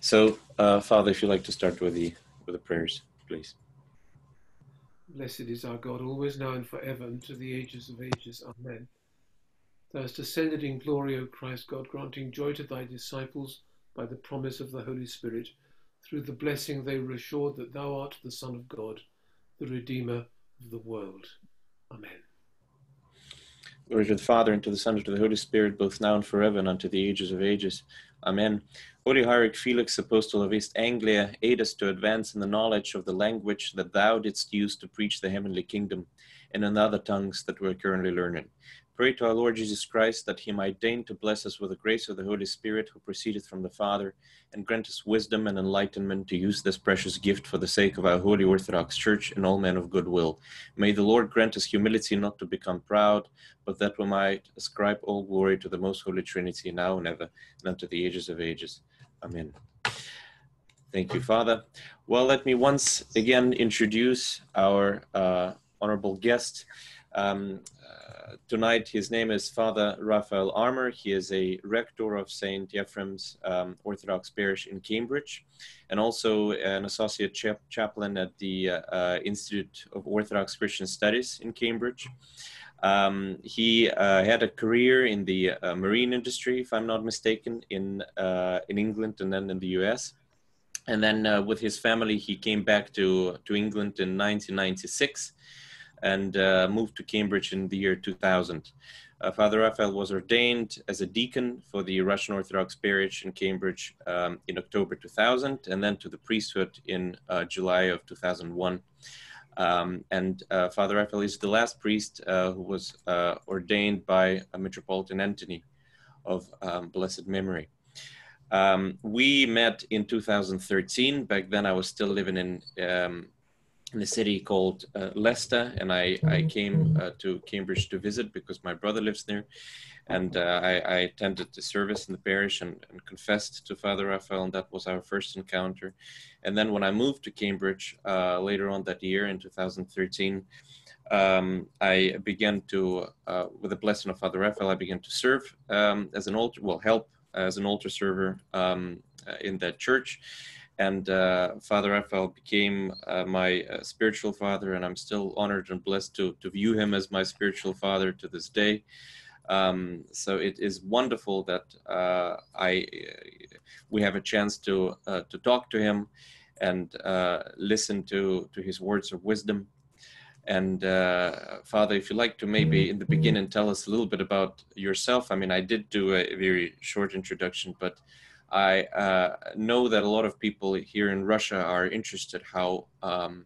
So, uh, Father, if you'd like to start with the with the prayers, please. Blessed is our God, always now and forever, and to the ages of ages. Amen. Thou hast descended in glory, O Christ God, granting joy to thy disciples by the promise of the Holy Spirit. Through the blessing they were assured that thou art the Son of God, the Redeemer of the world. Amen. Glory to the Father, and to the Son, and to the Holy Spirit, both now and forever, and unto the ages of ages. Amen. Hierarch Felix, Apostle of East Anglia, aid us to advance in the knowledge of the language that thou didst use to preach the heavenly kingdom, and in other tongues that we're currently learning. Pray to our Lord Jesus Christ that he might deign to bless us with the grace of the Holy Spirit who proceedeth from the Father, and grant us wisdom and enlightenment to use this precious gift for the sake of our Holy Orthodox Church and all men of good will. May the Lord grant us humility not to become proud, but that we might ascribe all glory to the most holy Trinity now and ever, and unto the ages of ages. Amen. Thank you, Father. Well, let me once again introduce our uh, honorable guest. Um, tonight, his name is Father Raphael Armour. He is a rector of St. Ephraim's um, Orthodox Parish in Cambridge and also an associate chap- chaplain at the uh, uh, Institute of Orthodox Christian Studies in Cambridge. Um, he uh, had a career in the uh, marine industry, if I'm not mistaken, in uh, in England and then in the U.S. And then with his family, he came back to to England in 1996 and uh, moved to Cambridge in the year 2000. Uh, Father Raphael was ordained as a deacon for the Russian Orthodox Parish in Cambridge um, in October 2000, and then to the priesthood in uh, July of 2001. Um, and uh, Father Raphael is the last priest uh, who was uh, ordained by Metropolitan Antony of um, blessed memory. Um, we met in 2013. Back then, I was still living in um, in a city called uh, Leicester, and I, I came uh, to Cambridge to visit because my brother lives there. And uh, I, I, attended the service in the parish and, and, confessed to Father Raphael, and that was our first encounter. And then when I moved to Cambridge uh, later on that year in 2013, um, I began to, uh, with the blessing of Father Raphael, I began to serve um, as an altar, well, help as an altar server um, uh, in that church and uh, Father Raphael became uh, my uh, spiritual father, and I'm still honored and blessed to to view him as my spiritual father to this day. Um, so it is wonderful that uh, I we have a chance to uh, to talk to him and uh, listen to to his words of wisdom. And Father, if you'd like to maybe in the beginning tell us a little bit about yourself. I mean, I did do a very short introduction, but I uh, know that a lot of people here in Russia are interested how um,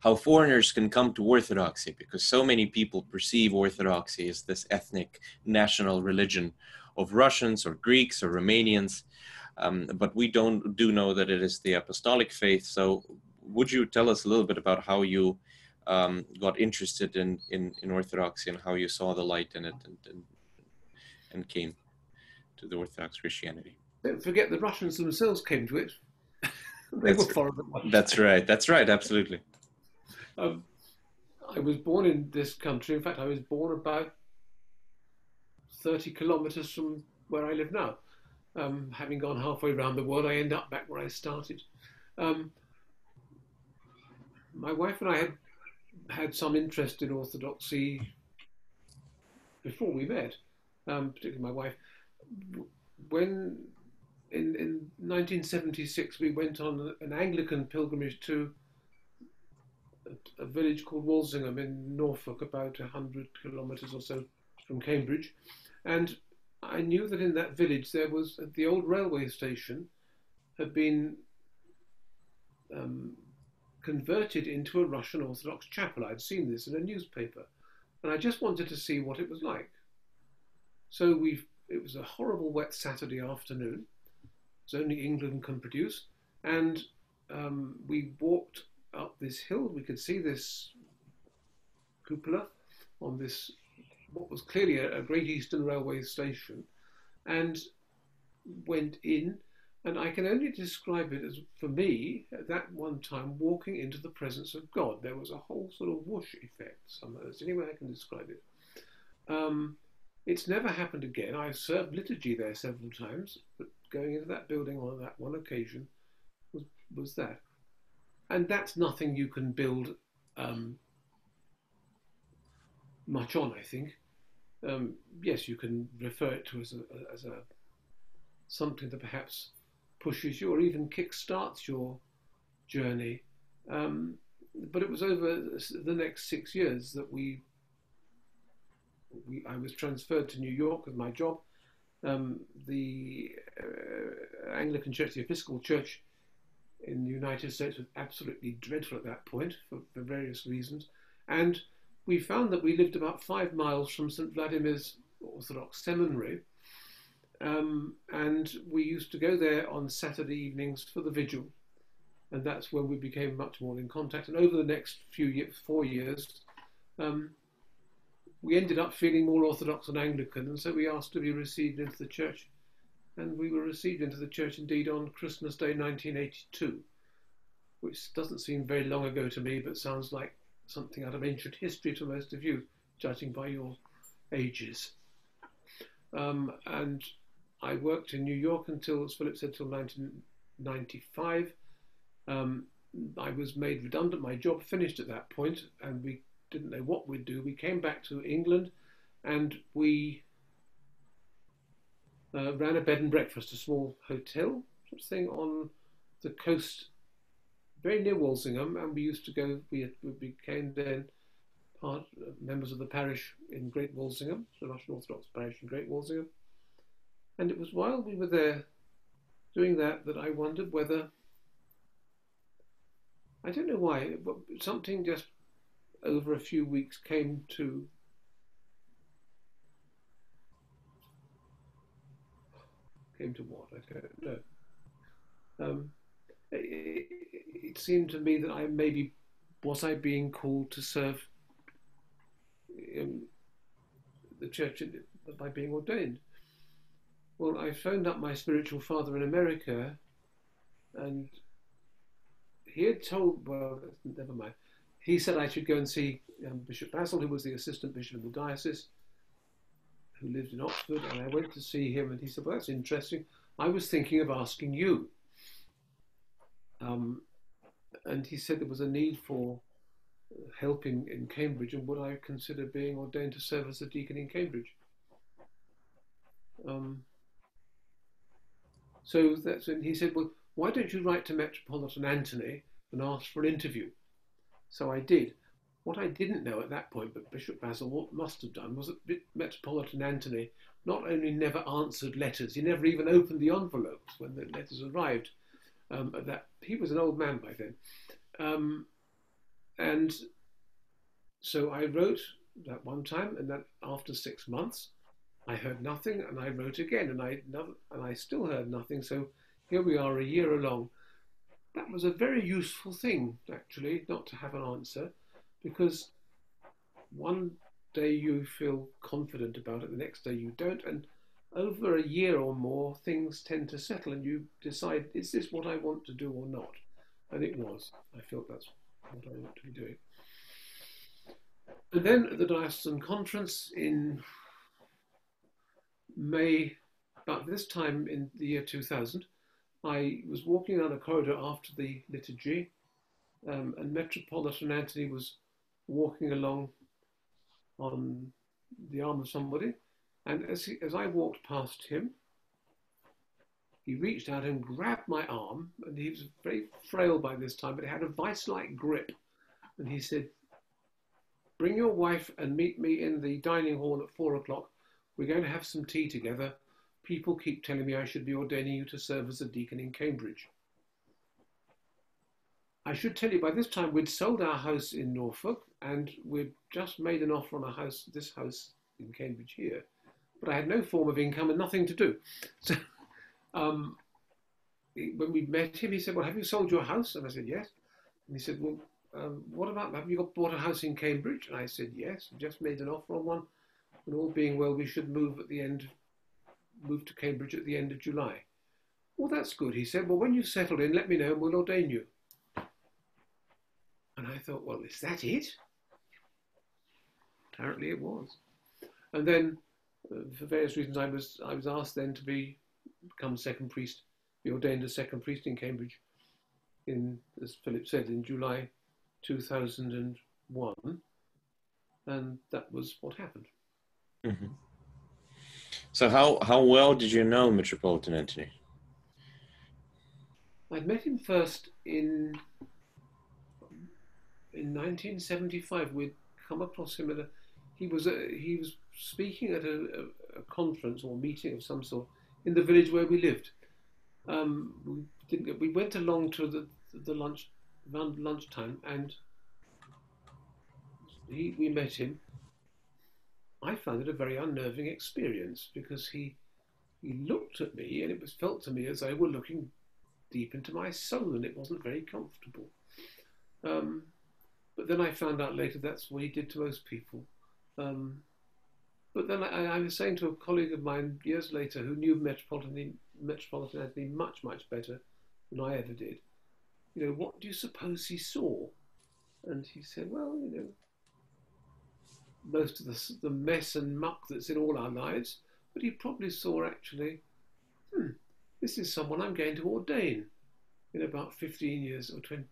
how foreigners can come to Orthodoxy because so many people perceive Orthodoxy as this ethnic national religion of Russians or Greeks or Romanians, um, but we don't do know that it is the apostolic faith. So, would you tell us a little bit about how you um, got interested in, in, in Orthodoxy and how you saw the light in it and, and, and came? To the Orthodox Christianity. Don't forget the Russians themselves came to it. they that's, were foreign That's right. That's right. Absolutely. Um, I was born in this country. In fact, I was born about 30 kilometers from where I live now. Um, having gone halfway around the world, I end up back where I started. Um, my wife and I had had some interest in Orthodoxy before we met, um, particularly my wife when in, in 1976 we went on an Anglican pilgrimage to a, a village called Walsingham in Norfolk, about 100 kilometres or so from Cambridge. And I knew that in that village there was the old railway station had been um, converted into a Russian Orthodox chapel. I'd seen this in a newspaper, and I just wanted to see what it was like. So we it was a horrible wet Saturday afternoon. It's only England can produce. And um, we walked up this hill. We could see this cupola on this, what was clearly a, a Great Eastern Railway station, and went in. And I can only describe it as, for me, at that one time, walking into the presence of God. There was a whole sort of whoosh effect. Somehow. That's the only way I can describe it. Um, it's never happened again. I've served liturgy there several times, but going into that building on that one occasion was, was that. And that's nothing you can build um, much on, I think. Um, yes, you can refer it to as a, as a something that perhaps pushes you or even kick-starts your journey. Um, but it was over the next six years that we, we I was transferred to New York with my job. Um, the uh, Anglican Church, the Episcopal Church in the United States, was absolutely dreadful at that point for, for various reasons. And we found that we lived about five miles from St. Vladimir's Orthodox Seminary. Um, and we used to go there on Saturday evenings for the vigil. And that's when we became much more in contact. And over the next few years, four years, um, we ended up feeling more Orthodox and Anglican. And so we asked to be received into the church. And we were received into the church indeed on Christmas Day 1982, which doesn't seem very long ago to me, but sounds like something out of ancient history to most of you, judging by your ages. Um, and I worked in New York until, as Philip said, till 1995. Um, I was made redundant. My job finished at that point, and we didn't know what we'd do. We came back to England, and we uh, ran a bed and breakfast, a small hotel sort of thing on the coast very near Walsingham, and we used to go. We, we became then part uh, members of the parish in Great Walsingham, the Russian Orthodox parish in Great Walsingham. And it was while we were there doing that that I wondered whether I don't know why, but something just over a few weeks came to came to what I don't know. Um, it, it seemed to me that I maybe was I being called to serve in the church by being ordained. Well, I phoned up my spiritual father in America, and he had told, well, never mind. He said I should go and see um, Bishop Basil, who was the assistant bishop of the diocese, who lived in Oxford, and I went to see him, and he said, well, that's interesting. I was thinking of asking you. Um, and he said there was a need for help in, in Cambridge, and would I consider being ordained to serve as a deacon in Cambridge? Um, so that's when he said, well, why don't you write to Metropolitan Anthony and ask for an interview? So I did. What I didn't know at that point, but Bishop Basil must have done, was that Metropolitan Antony not only never answered letters, he never even opened the envelopes when the letters arrived. Um, that he was an old man by then, um, and so I wrote that one time, and then after six months, I heard nothing, and I wrote again, and I and I still heard nothing. So here we are, a year along. That was a very useful thing, actually, not to have an answer, because one day you feel confident about it, the next day you don't, and over a year or more, things tend to settle and you decide, is this what I want to do or not? And it was. I felt that's what I ought to be doing. And then at the Diocesan Conference in May, about this time in the year 2000, I was walking down a corridor after the liturgy, um, and Metropolitan Anthony was walking along on the arm of somebody, and as, he, as I walked past him, he reached out and grabbed my arm, and he was very frail by this time, but he had a vice like grip. And he said, Bring your wife and meet me in the dining hall at four o'clock. We're going to have some tea together. People keep telling me I should be ordaining you to serve as a deacon in Cambridge. I should tell you by this time we'd sold our house in Norfolk and we'd just made an offer on a house, this house in Cambridge here but I had no form of income and nothing to do. So um, when we met him, he said, Well, have you sold your house? And I said, Yes. And he said, Well, um, what about, have you got bought a house in Cambridge? And I said, Yes, just made an offer on one. And all being well, we should move at the end, move to Cambridge at the end of July. Well, that's good. He said, Well, when you've settled in, let me know and we'll ordain you. And I thought, Well, is that it? Apparently it was. And then uh, for various reasons, I was I was asked then to be become second priest, be ordained as second priest in Cambridge in, as Philip said, in July 2001. And that was what happened. Mm-hmm. So, how, how well did you know Metropolitan Anthony? I'd met him first in in 1975. We'd come across him at a he was a, he was speaking at a, a, a, conference or meeting of some sort in the village where we lived. Um, we. We went along to the the lunch around lunchtime, and he, we met him. I found it a very unnerving experience because he he looked at me, and it was felt to me as though he were looking deep into my soul, and it wasn't very comfortable. Um, but then I found out later that's what he did to most people. Um, but then I, I, was saying to a colleague of mine years later who knew Metropolitan, Metropolitan Anthony much, much better than I ever did, you know, what do you suppose he saw? And he said, well, you know, most of the, the mess and muck that's in all our lives, but he probably saw actually, hmm, this is someone I'm going to ordain in about 15 years or 20,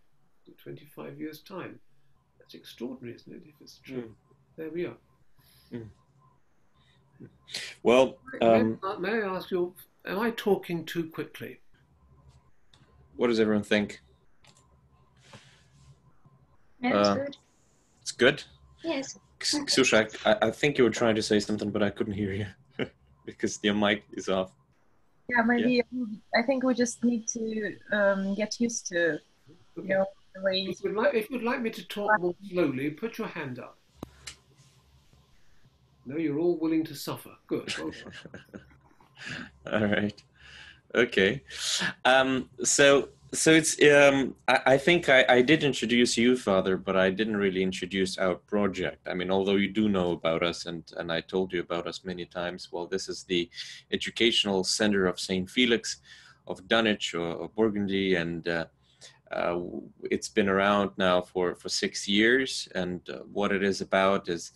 25 years' time. That's extraordinary, isn't it, if it's true? Mm. There we are. Mm. Well, um, may, may, I ask you, am I talking too quickly? What does everyone think? Yeah, it's uh, good. It's good? Yes. Ksusha, I, I, think you were trying to say something, but I couldn't hear you because your mic is off. Yeah, maybe yeah. I think we just need to um, get used to, you know, the way. If you'd, like, if you'd like me to talk more slowly, put your hand up. No, you're all willing to suffer. Good. all right. Okay. Um, so so it's um, I, I, think I, I, did introduce you father but i didn't really introduce our project. I mean although you do know about us and and i told you about us many times well this is the educational center of st felix of dunwich or, or burgundy and uh, uh, it's been around now for for six years. And uh, what it is about is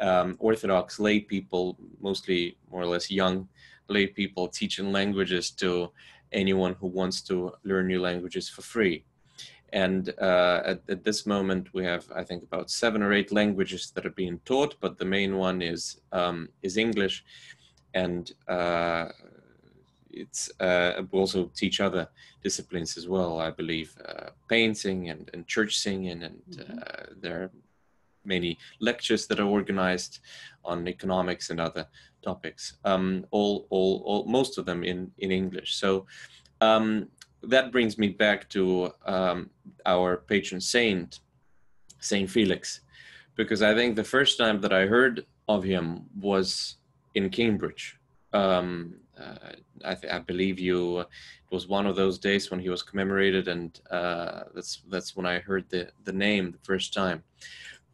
um, Orthodox lay people, mostly more or less young lay people, teaching languages to anyone who wants to learn new languages for free. And uh, at, at, this moment, we have, I think, about seven or eight languages that are being taught, but the main one is um, is English, and uh, it's uh, we also teach other disciplines as well. I believe uh, painting and, and church singing, and mm-hmm. Uh, there are many lectures that are organized on economics and other topics. Um, all, all, all, most of them in in English. So um, that brings me back to um, our patron saint, Saint Felix, because I think the first time that I heard of him was in Cambridge. Um, uh, I, I, believe you. it was one of those days when he was commemorated, and uh, that's that's when I heard the the name the first time.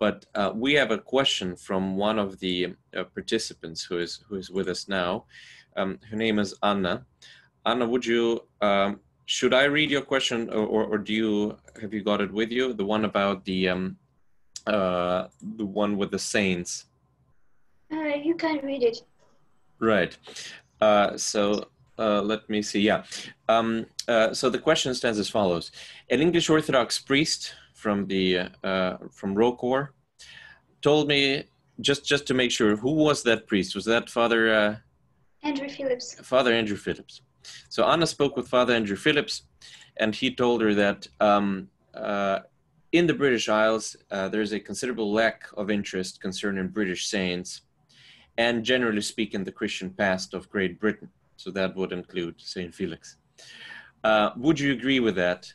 But uh, we have a question from one of the uh, participants who is who is with us now. Um, her name is Anna. Anna, would you um, should I read your question, or, or, or, do you have you got it with you? The one about the um, uh, the one with the saints. Uh, you can read it. Right. Uh, so uh, let me see. Yeah. Um, uh, so the question stands as follows: An English Orthodox priest from the uh, from Rocor told me just just to make sure who was that priest? Was that Father uh, Andrew Phillips. Father Andrew Phillips. So Anna spoke with Father Andrew Phillips and he told her that um, uh, in the British Isles uh, there's a considerable lack of interest concerning British saints and generally speaking the Christian past of Great Britain. So that would include Saint Felix. Uh, would you agree with that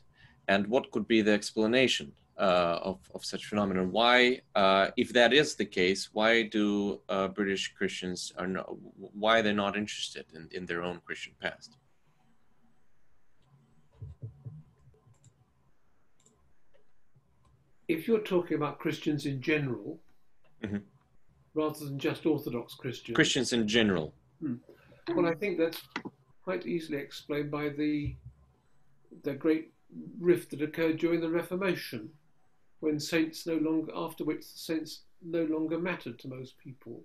and what could be the explanation uh, of, of such phenomenon? Why, uh, if that is the case, why do uh, British Christians are not, why they're not interested in, in their own Christian past? If you're talking about Christians in general, mm-hmm. rather than just Orthodox Christians, Christians in general. Hmm. Well, I think that's quite easily explained by the the great rift that occurred during the Reformation, when saints no longer, after which the saints no longer mattered to most people.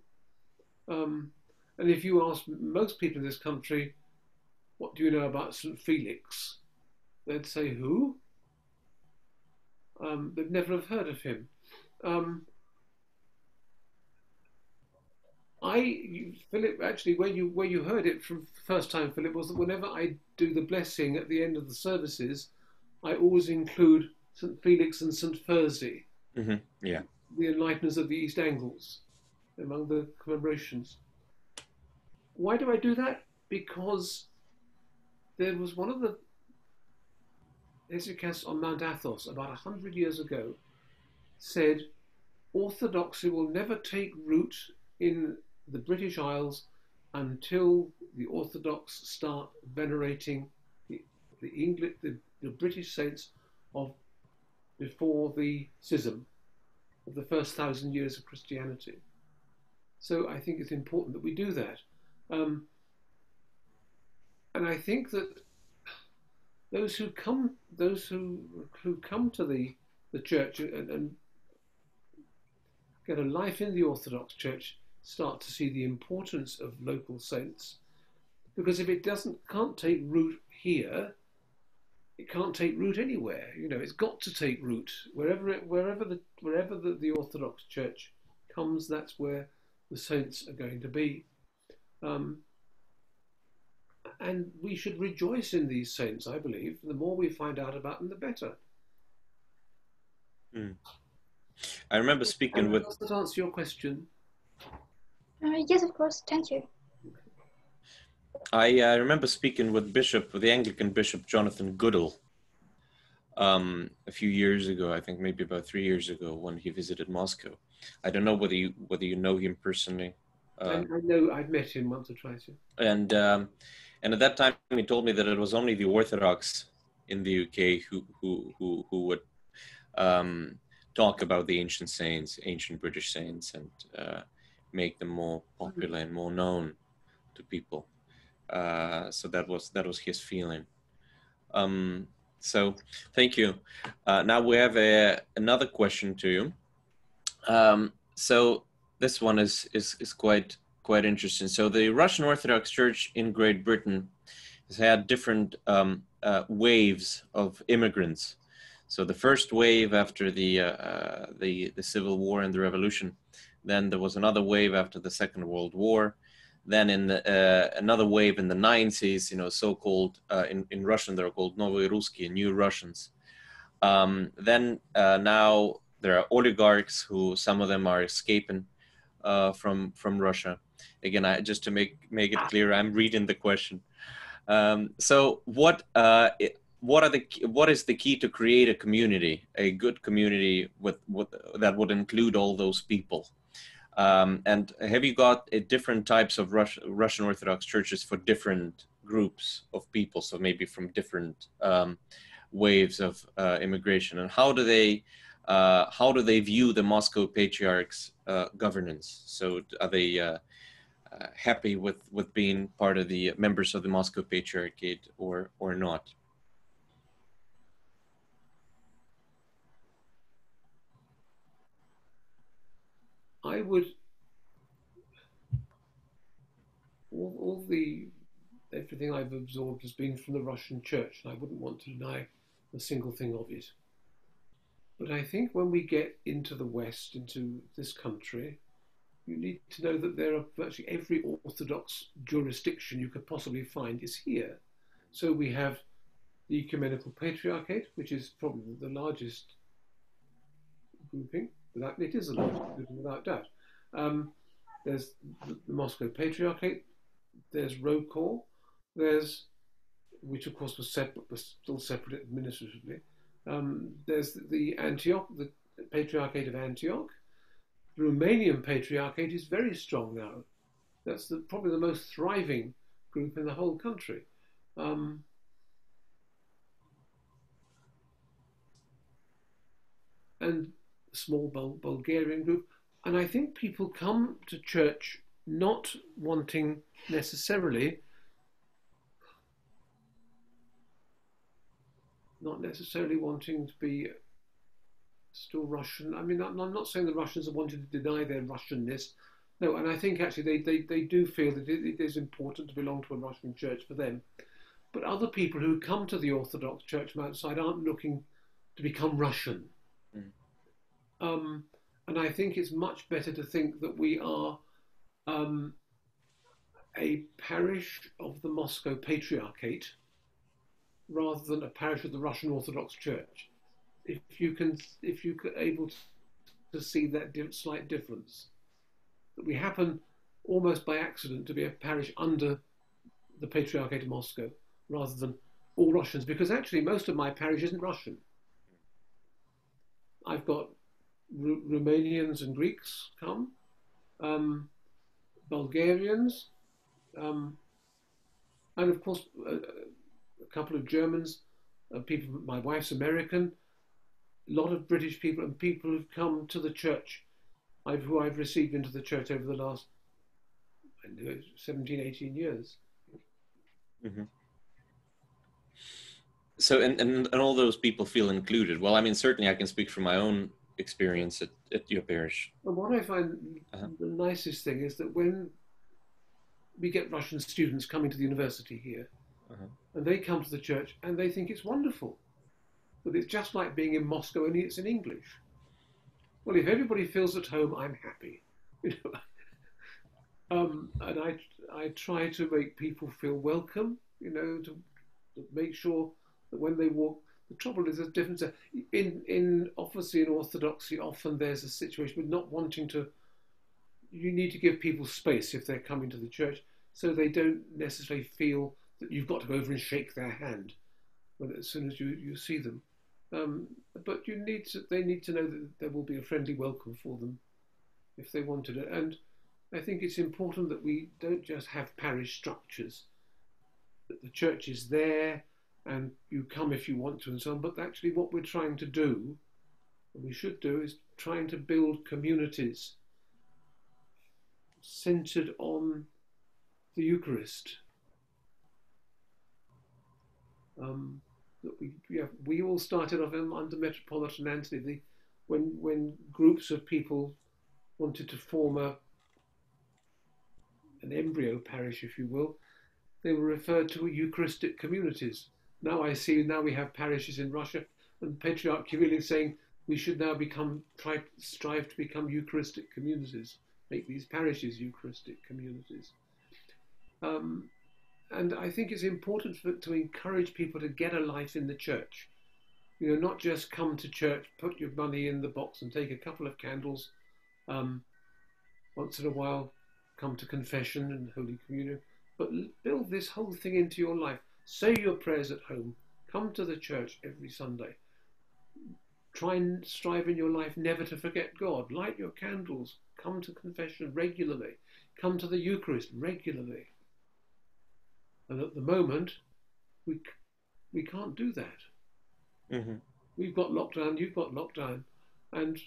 Um, and if you ask most people in this country, what do you know about St. Felix? They'd say, who? Um, they'd never have heard of him. Um, I, Philip, actually, where you where you heard it from first time, Philip, was that whenever I do the blessing at the end of the services, I always include St. Felix and St. Fursey, hmm Yeah. the enlighteners of the East Angles, among the commemorations. Why do I do that? Because there was one of the hesychasts on Mount Athos about a hundred years ago said orthodoxy will never take root in the British Isles until the Orthodox start venerating the English the, the British saints of before the schism of the first thousand years of Christianity. So I think it's important that we do that. Um, and I think that those who come, those who who come to the the church and, and get a life in the Orthodox Church start to see the importance of local saints, because if it doesn't can't take root here, it can't take root anywhere. You know, it's got to take root wherever it, wherever the wherever the, the Orthodox Church comes. That's where the saints are going to be. Um, and we should rejoice in these saints, I believe. The more we find out about them, the better. I remember speaking And with does that answer your question? Uh, yes, of course. Thank you. I uh, remember speaking with Bishop, with the Anglican Bishop Jonathan Goodall, um, a few years ago. I think maybe about three years ago when he visited Moscow. I don't know whether you whether you know him personally. I, Uh, I know I've met him once or twice. yeah. and um, and at that time he told me that it was only the Orthodox in the UK who who who, who would um, talk about the ancient saints, ancient British saints, and uh, make them more popular and more known to people. Uh, so that was that was his feeling. Um, so thank you. Uh, now we have a, another question to you. Um, so this one is is is quite quite interesting. So the Russian Orthodox Church in Great Britain has had different um, uh, waves of immigrants. So the first wave after the uh, uh, the the Civil War and the Revolution, then there was another wave after the Second World War, then in the, uh, another wave in the 90s, you know, so-called uh, in in Russian they're called Novoye Ruskiy, new Russians. Um, then uh, now there are oligarchs who some of them are escaping uh, from from Russia. Again, I, just to make make it clear, I'm reading the question. Um, so what uh, what are the what is the key to create a community, a good community with, with that would include all those people? Um, and have you got uh, different types of Rus- Russian Orthodox churches for different groups of people? So maybe from different um, waves of uh, immigration, and how do they uh, how do they view the Moscow Patriarch's uh, governance? So are they uh, happy with with being part of the members of the Moscow Patriarchate or or not? I would all, all the everything I've absorbed has been from the Russian Church, and I wouldn't want to deny a single thing of it. But I think when we get into the West, into this country, you need to know that there are virtually every Orthodox jurisdiction you could possibly find is here. So we have the Ecumenical Patriarchate, which is probably the largest grouping. Without, it is the largest grouping, without doubt. Um, there's the, the Moscow Patriarchate. There's ROCOR. There's, which of course was separate, was still separate administratively. Um, there's the Antioch, the Patriarchate of Antioch. The Romanian Patriarchate is very strong now. That's the, probably the most thriving group in the whole country. Um, and a small Bulgarian group. And I think people come to church not wanting necessarily, not necessarily wanting to be still Russian. I mean, I'm not saying the Russians are wanting to deny their Russianness. No, and I think actually they, they, they do feel that it, it is important to belong to a Russian church for them. but other people who come to the Orthodox Church from outside aren't looking to become Russian. Mm. Um, and I think it's much better to think that we are um, a parish of the Moscow Patriarchate rather than a parish of the Russian Orthodox Church. If you can, if you are able to see that slight difference, that we happen almost by accident to be a parish under the Patriarchate of Moscow rather than all Russians, because actually most of my parish isn't Russian. I've got Romanians and Greeks come, um, Bulgarians, um, and of course a, a couple of Germans, uh, people. My wife's American. A lot of British people and people who've come to the church, I've, who I've received into the church over the last I know, 17, 18 years. Mm-hmm. So, and, and, and all those people feel included. Well, I mean, certainly I can speak from my own experience at, at your parish. And what I find uh-huh. the nicest thing is that when we get Russian students coming to the university here, uh-huh. and they come to the church and they think it's wonderful. But it's just like being in Moscow, only it's in English. Well, if everybody feels at home, I'm happy. You know? um, and I, I try to make people feel welcome, you know, to, to make sure that when they walk, the trouble is there's a difference. In, in obviously in Orthodoxy, often there's a situation with not wanting to, you need to give people space if they're coming to the church so they don't necessarily feel that you've got to go over and shake their hand when, as soon as you, you see them. Um, but you need to, they need to know that there will be a friendly welcome for them if they wanted it. And I think it's important that we don't just have parish structures, that the church is there and you come if you want to and so on, but actually what we're trying to do, and we should do, is trying to build communities centered on the Eucharist. Um, we, yeah, we all started off under Metropolitan Antony. The, when when groups of people wanted to form a an embryo parish, if you will, they were referred to Eucharistic communities. Now I see. Now we have parishes in Russia, and Patriarch Kirill is saying we should now become try strive to become Eucharistic communities, make these parishes Eucharistic communities. Um, and I think it's important for, to encourage people to get a life in the church. You know, not just come to church, put your money in the box and take a couple of candles. Um, once in a while, come to confession and Holy Communion, but build this whole thing into your life. Say your prayers at home. Come to the church every Sunday. Try and strive in your life never to forget God. Light your candles. Come to confession regularly. Come to the Eucharist regularly. And at the moment, we we can't do that. Mm-hmm. We've got lockdown. You've got lockdown, and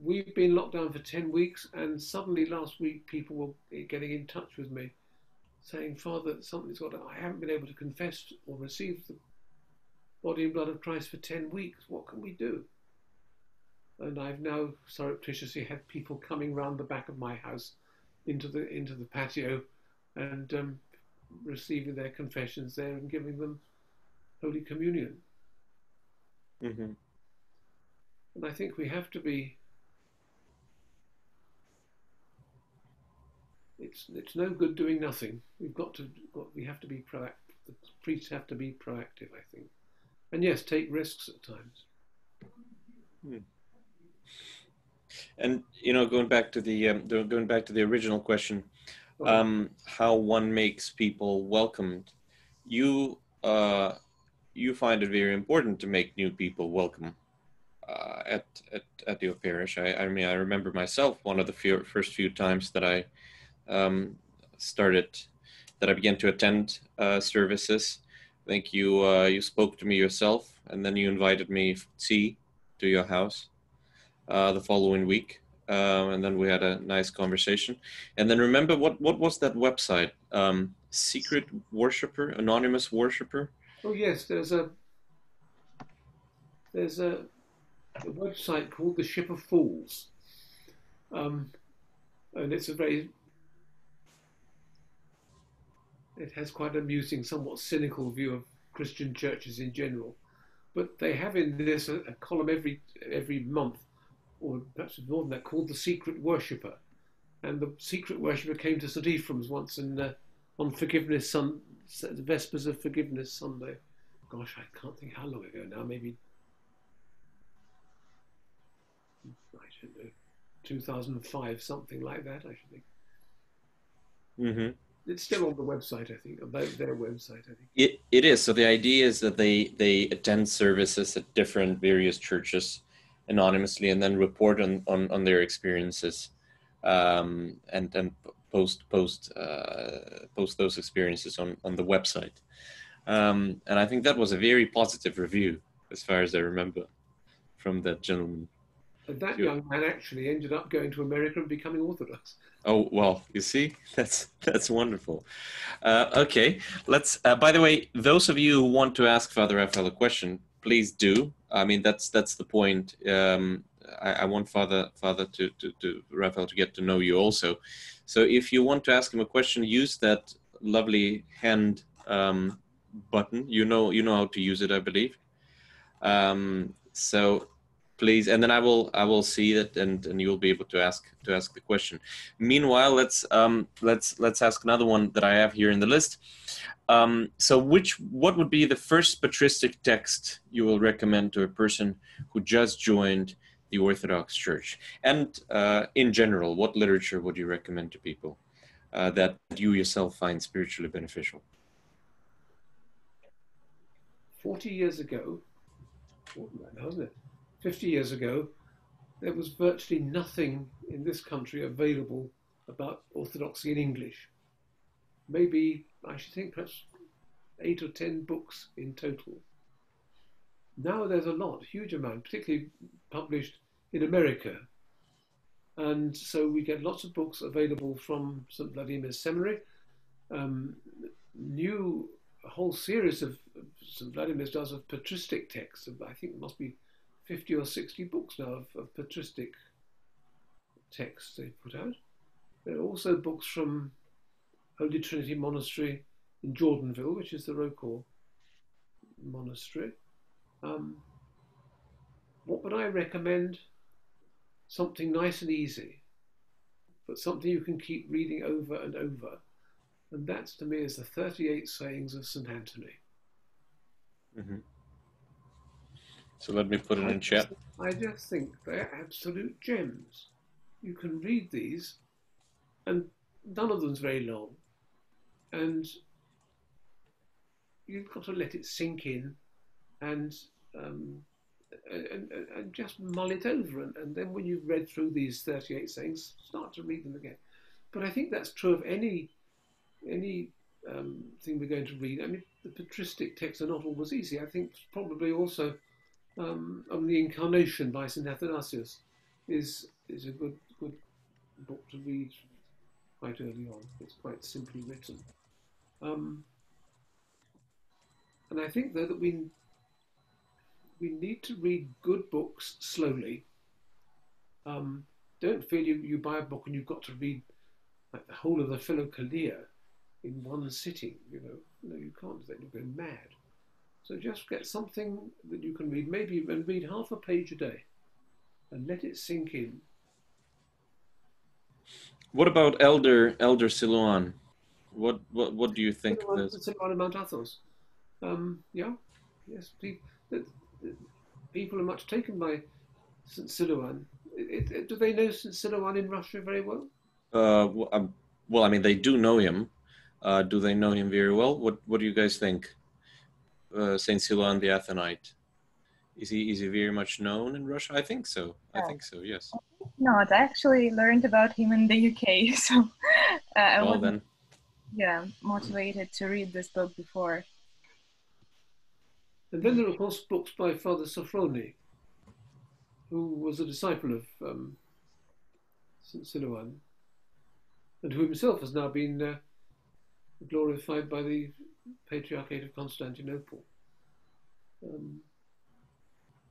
we've been locked down for ten weeks. And suddenly last week, people were getting in touch with me, saying, "Father, something's got. To, I haven't been able to confess or receive the body and blood of Christ for ten weeks. What can we do?" And I've now surreptitiously had people coming round the back of my house into the into the patio and um, receiving their confessions there and giving them Holy Communion. Mm-hmm. And I think we have to be. It's it's no good doing nothing. We've got to got, we have to be proactive. The priests have to be proactive, I think, and yes, take risks at times. Hmm. And you know, going back to the um, going back to the original question, um, how one makes people welcomed. You uh, you find it very important to make new people welcome uh, at, at at your parish. I, I mean, I remember myself one of the few, first few times that I um, started that I began to attend uh, services. I think you uh, you spoke to me yourself, and then you invited me tea to your house uh, the following week um, and then we had a nice conversation. And then remember what what was that website? Um, Secret Worshipper, Anonymous Worshipper. Oh yes, there's a there's a, a website called the Ship of Fools, um, and it's a very it has quite an amusing, somewhat cynical view of Christian churches in general. But they have in this a, a column every every month, or perhaps more than that, called the Secret Worshipper. And the Secret Worshipper came to St Ephraim's once in, uh, on Forgiveness Sun, Vespers of Forgiveness Sunday. Gosh, I can't think how long ago now. Maybe I don't know, 2005, something like that. I should think. hmm It's still on the website, I think, on their, website, I think. It, it is. So the idea is that they, they attend services at different various churches anonymously and then report on, on, on their experiences um, and then post post uh, post those experiences on, on the website. Um, and I think that was a very positive review, as far as I remember, from that gentleman. And that young man actually ended up going to America and becoming Orthodox. Oh well, you see, that's that's wonderful. Uh, okay, let's. Uh, by the way, those of you who want to ask Father Raphael a question, please do. I mean, that's that's the point. Um, I, I want Father Father to, to to Raphael to get to know you also. So if you want to ask him a question, use that lovely hand um, button. You know you know how to use it, I believe. Um, so please. And then i will i will see it and and you'll be able to ask to ask the question. Meanwhile let's um let's let's ask another one that i have here in the list. Um so which what would be the first patristic text you will recommend to a person who just joined the orthodox church? And uh, in general what literature would you recommend to people uh, that you yourself find spiritually beneficial? 40 years ago, more than that now, isn't it? 50 years ago, there was virtually nothing in this country available about Orthodoxy in English. Maybe, I should think, perhaps eight or ten books in total. Now there's a lot, huge amount, particularly published in America. And so we get lots of books available from St. Vladimir's Seminary. Um, new a whole series of St. Vladimir's does of patristic texts. I think must be 50 or 60 books now of, of patristic texts they put out. There are also books from Holy Trinity Monastery in Jordanville, which is the Rocor monastery. Um, what would I recommend? Something nice and easy, but something you can keep reading over and over. And that's to me is the 38 sayings of St. Anthony. Mhm. So let me put it I in chat I just think they're absolute gems. You can read these, and none of them's very long, and you've got to let it sink in, and um, and, and, just mull it over, and, and then when you've read through these thirty-eight sayings, start to read them again. But I think that's true of any any um, thing we're going to read. I mean, the patristic texts are not always easy. I think probably also um, on the Incarnation by St Athanasius is is a good good book to read quite early on. It's quite simply written, um, and I think though that we we need to read good books slowly. Um, don't feel you, you buy a book and you've got to read like the whole of the Philokalia in one sitting. You know, no, you can't. Then you go mad. So just get something that you can read, maybe even read half a page a day, and let it sink in. what about elder elder silouan what what what do you think Similar this similar Mount Athos. Um, yeah, yes. People, people are much taken by St. Silouan. It, it, do they know St. Silouan in Russia very well? Uh, w- um, well, I mean, they do know him. Uh, do they know him very well? What What do you guys think? Uh, Saint Silouan the Athonite. Is he is he very much known in Russia? I think so. I think so. Yes. Not. I actually learned about him in the UK, so uh, I Well wasn't then, yeah motivated to read this book before. And then there are, of course, books by Father Sophrony, who was a disciple of um, St. Silouan, and who himself has now been uh, glorified by the Patriarchate of Constantinople. Um,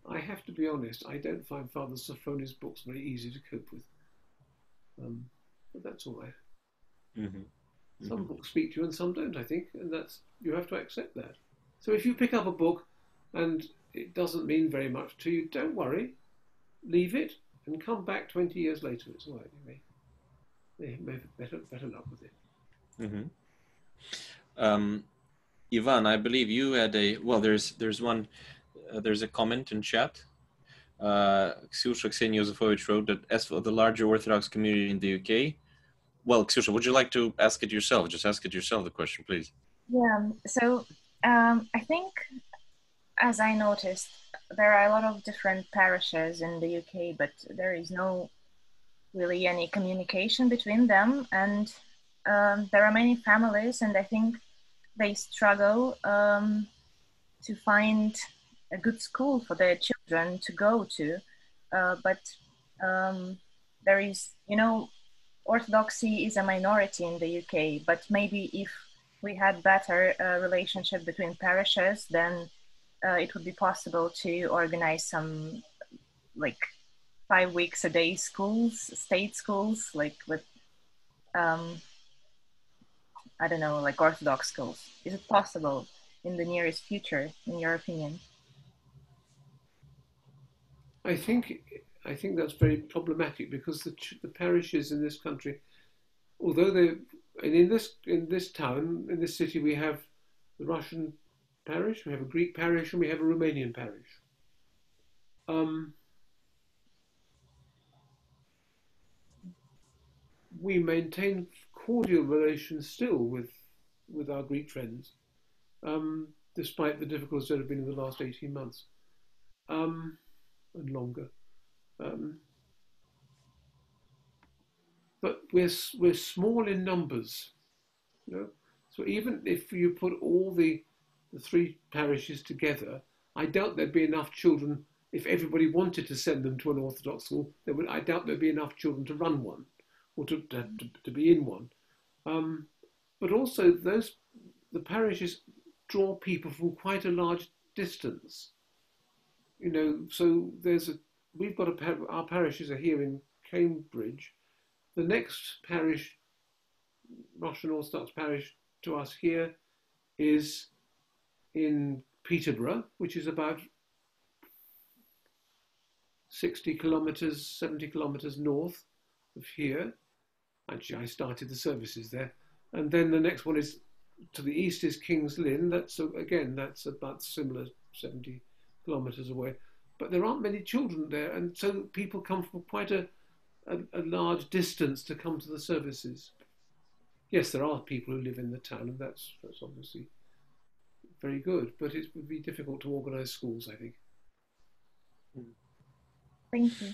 I have to be honest, I don't find Father Sophrony's books very easy to cope with. Um, but that's all right. hmm Some Mhm. books speak to you and some don't, I think, and that's you have to accept that. So if you pick up a book and it doesn't mean very much to you, don't worry, leave it and come back 20 years later. It's all right. You may, may, may have better, better luck with it. hmm Um, Ivan, I believe you had a well. There's there's one. Uh, there's a comment in chat. Uh, Ksyusha Ksenia Yosefovich wrote that as for the larger Orthodox community in the UK, well, Ksyusha, would you like to ask it yourself? Just ask it yourself the question, please. Yeah, so um, I think, as I noticed, there are a lot of different parishes in the UK, but there is no really any communication between them. And um, there are many families, and I think they struggle um, to find a good school for their children to go to. Uh, but um, there is, you know, Orthodoxy is a minority in the UK, but maybe if we had better uh, relationship between parishes, then uh, it would be possible to organize some like five weeks a day schools, state schools, like with um, I don't know, like Orthodox schools. Is it possible in the nearest future, in your opinion? I think I think that's very problematic because the, the parishes in this country, although they and in this in this town in this city we have the Russian parish, we have a Greek parish, and we have a Romanian parish. Um, we maintain cordial relations still with with our Greek friends, um, despite the difficulties that have been in the last eighteen months. Um, and longer. Um, but we're we're small in numbers, you know. So even if you put all the the three parishes together, I doubt there'd be enough children. If everybody wanted to send them to an Orthodox school, there would, I doubt there'd be enough children to run one or to to, to, be in one. Um, but also those the parishes draw people from quite a large distance you know, so there's a we've got a our parishes are here in Cambridge. The next parish, Russian Orthodox parish to us here, is in Peterborough, which is about sixty kilometres, seventy kilometres north of here. Actually, I started the services there, and then the next one is to the east is Kings Lynn. That's again that's about similar seventy kilometres away. But there aren't many children there, and so people come from quite a, a, a, large distance to come to the services. Yes, there are people who live in the town, and that's, that's obviously very good, but it would be difficult to organise schools, I think. Thank you.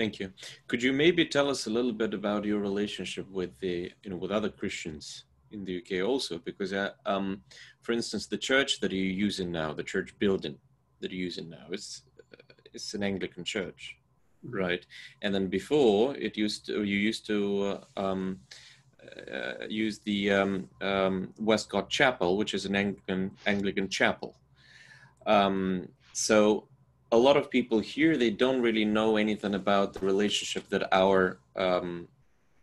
Thank you. Could you maybe tell us a little bit about your relationship with the, you know, with other Christians in the UK also? Because, uh, um, for instance, the church that you're using now, the church building that you're using now, it's it's an Anglican church, right? And then before it used to, you used to uh, um, uh, use the um, um, Westcott Chapel, which is an Anglican Anglican chapel. Um, so a lot of people here they don't really know anything about the relationship that our um,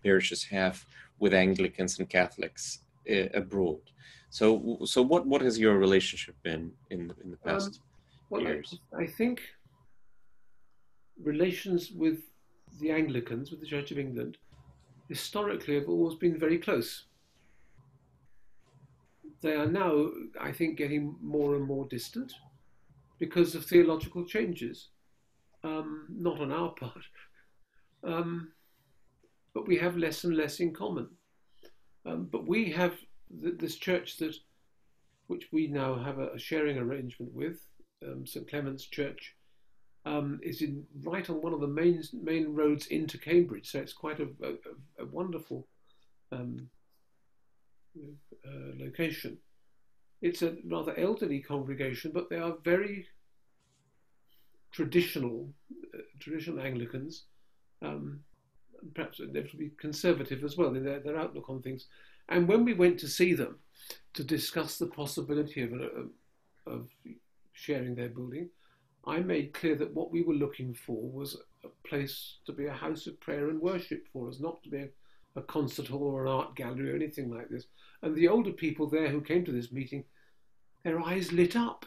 parishes have with Anglicans and Catholics uh, abroad. So, so what what has your relationship been in the, in the past? Um, well, years. I, I think relations with the Anglicans, with the Church of England, historically have always been very close. They are now, I think, getting more and more distant because of theological changes, um, not on our part. Um, but we have less and less in common. Um, but we have th- this church that, which we now have a, a sharing arrangement with, um, St Clement's Church, um, is in right on one of the main main roads into Cambridge. So it's quite a, a, a wonderful um, uh, location. It's a rather elderly congregation, but they are very traditional, uh, traditional Anglicans. Um, perhaps be conservative as well in their, their outlook on things. And when we went to see them to discuss the possibility of, a, of sharing their building, I made clear that what we were looking for was a place to be a house of prayer and worship for us, not to be a, a concert hall or an art gallery or anything like this. And the older people there who came to this meeting, their eyes lit up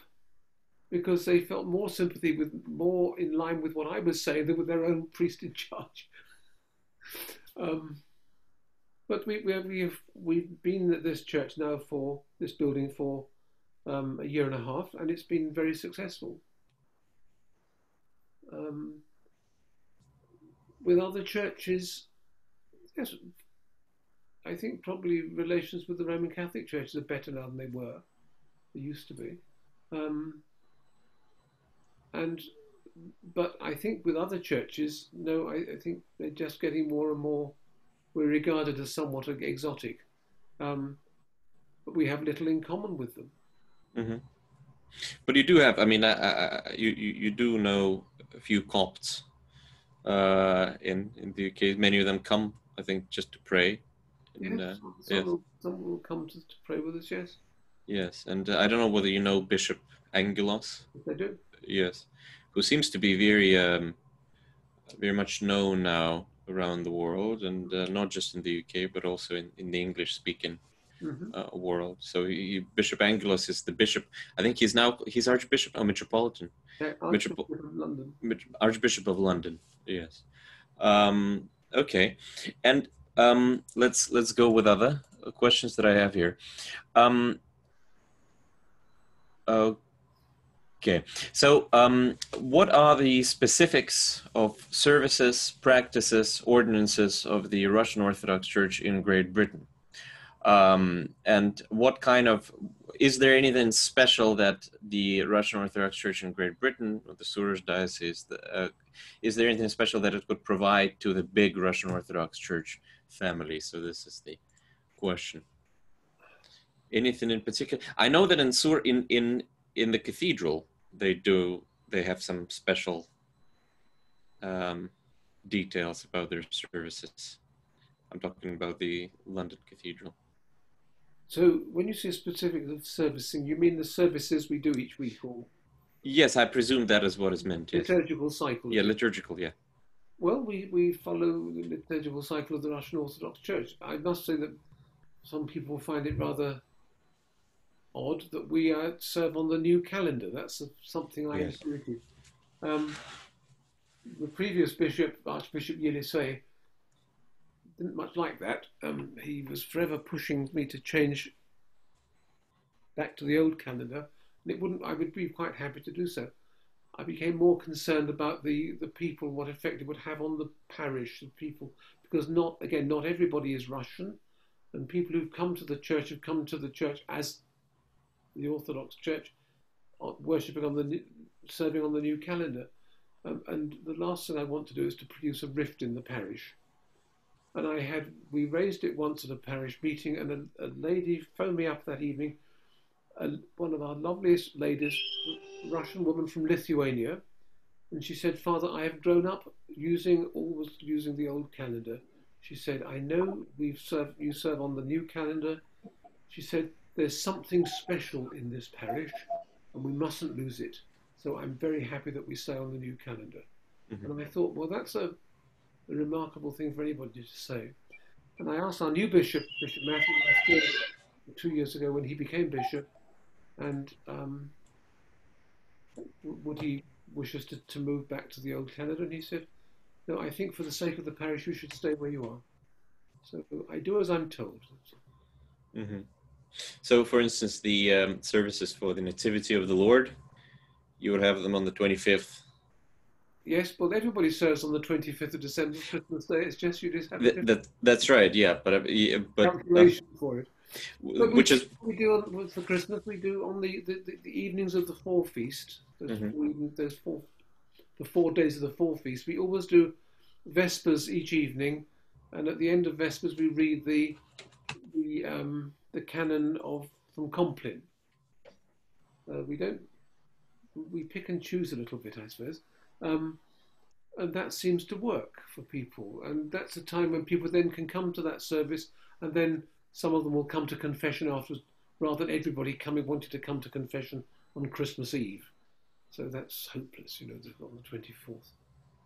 because they felt more sympathy with more in line with what I was saying than with their own priest in charge. um, but we, we, we've we've been at this church now for this building for um, a year and a half, and it's been very successful. Um, with other churches, yes, I think probably relations with the Roman Catholic churches are better now than they were. They used to be. Um, and but I think with other churches, no, I, I, think they're just getting more and more. We're regarded as somewhat exotic, um, but we have little in common with them. Mm-hmm. But you do have, I mean, you, you, you do know a few Copts uh, in in the UK. Many of them come, I think, just to pray. And, yes, uh, some, yes. Will, some will come to, to, pray with us. Yes. Yes, and uh, I don't know whether you know Bishop Angelos. I do. Yes, who seems to be very um, very much known now around the world, and uh, not just in the UK, but also in, in the English speaking mm-hmm. uh, world. So he, Bishop Angelos is the bishop. I think he's now he's Archbishop or Metropolitan. Yeah, Archbishop Metropo- of London. Archbishop of London. Yes. Um, okay, and um, let's let's go with other questions that I have here. Um, okay, so um, what are the specifics of services, practices, ordinances of the Russian Orthodox Church in Great Britain? Um, and what kind of is there anything special that the Russian Orthodox Church in Great Britain, or the Sourozh diocese, the, uh, is there anything special that it would provide to the big Russian Orthodox Church family? So this is the question. Anything in particular? I know that in Sur in in in the cathedral they do they have some special um, details about their services. I'm talking about the London Cathedral. So when you say specific of servicing, you mean the services we do each week or? Yes, I presume that is what is meant. Yes. Liturgical cycle. Yeah, liturgical, yeah. Well, we, we follow the liturgical cycle of the Russian Orthodox Church. I must say that some people find it rather odd that we uh, serve on the new calendar. That's something I yes. inherited. Um, the previous bishop, Archbishop Yelisei, didn't much like that. Um, he was forever pushing me to change back to the old calendar, and it wouldn't. I would be quite happy to do so. I became more concerned about the, the people, what effect it would have on the parish, the people, because not again, not everybody is Russian, and people who've come to the church have come to the church as the Orthodox Church, uh, worshipping on the serving on the new calendar. Um, and the last thing I want to do is to produce a rift in the parish and I had we raised it once at a parish meeting, and a, a lady phoned me up that evening, a, one of our loveliest ladies, Russian woman from Lithuania, and she said, "Father, I have grown up using always using the old calendar." She said, "I know we've served you serve on the new calendar." She said, "There's something special in this parish, and we mustn't lose it." So I'm very happy that we stay on the new calendar. Mm-hmm. And I thought, well, that's a a remarkable thing for anybody to say. And I asked our new bishop, Bishop Matthew, two years ago when he became bishop, and um, would he wish us to, to move back to the old calendar? And he said, No, I think for the sake of the parish, you should stay where you are. So I do as I'm told. Mm-hmm. So, for instance, the um, services for the Nativity of the Lord, you would have them on the 25th Yes, well, everybody serves on the 25th of December, Christmas Day. It's just you just have that, that, That's right, yeah. But, uh, yeah, but uh, calculation uh, for it. But which is we do on, for Christmas. We do on the, the, the, evenings of the forefeast. There's, mm-hmm. four, the four days of the forefeast. We always do Vespers each evening, and at the end of Vespers we read the the um, the canon of from Compline. Uh, we don't we pick and choose a little bit, I suppose. Um, and that seems to work for people. And that's a time when people then can come to that service, and then some of them will come to confession afterwards, rather than everybody coming wanting to come to confession on Christmas Eve. So that's hopeless, you know, on the 24th.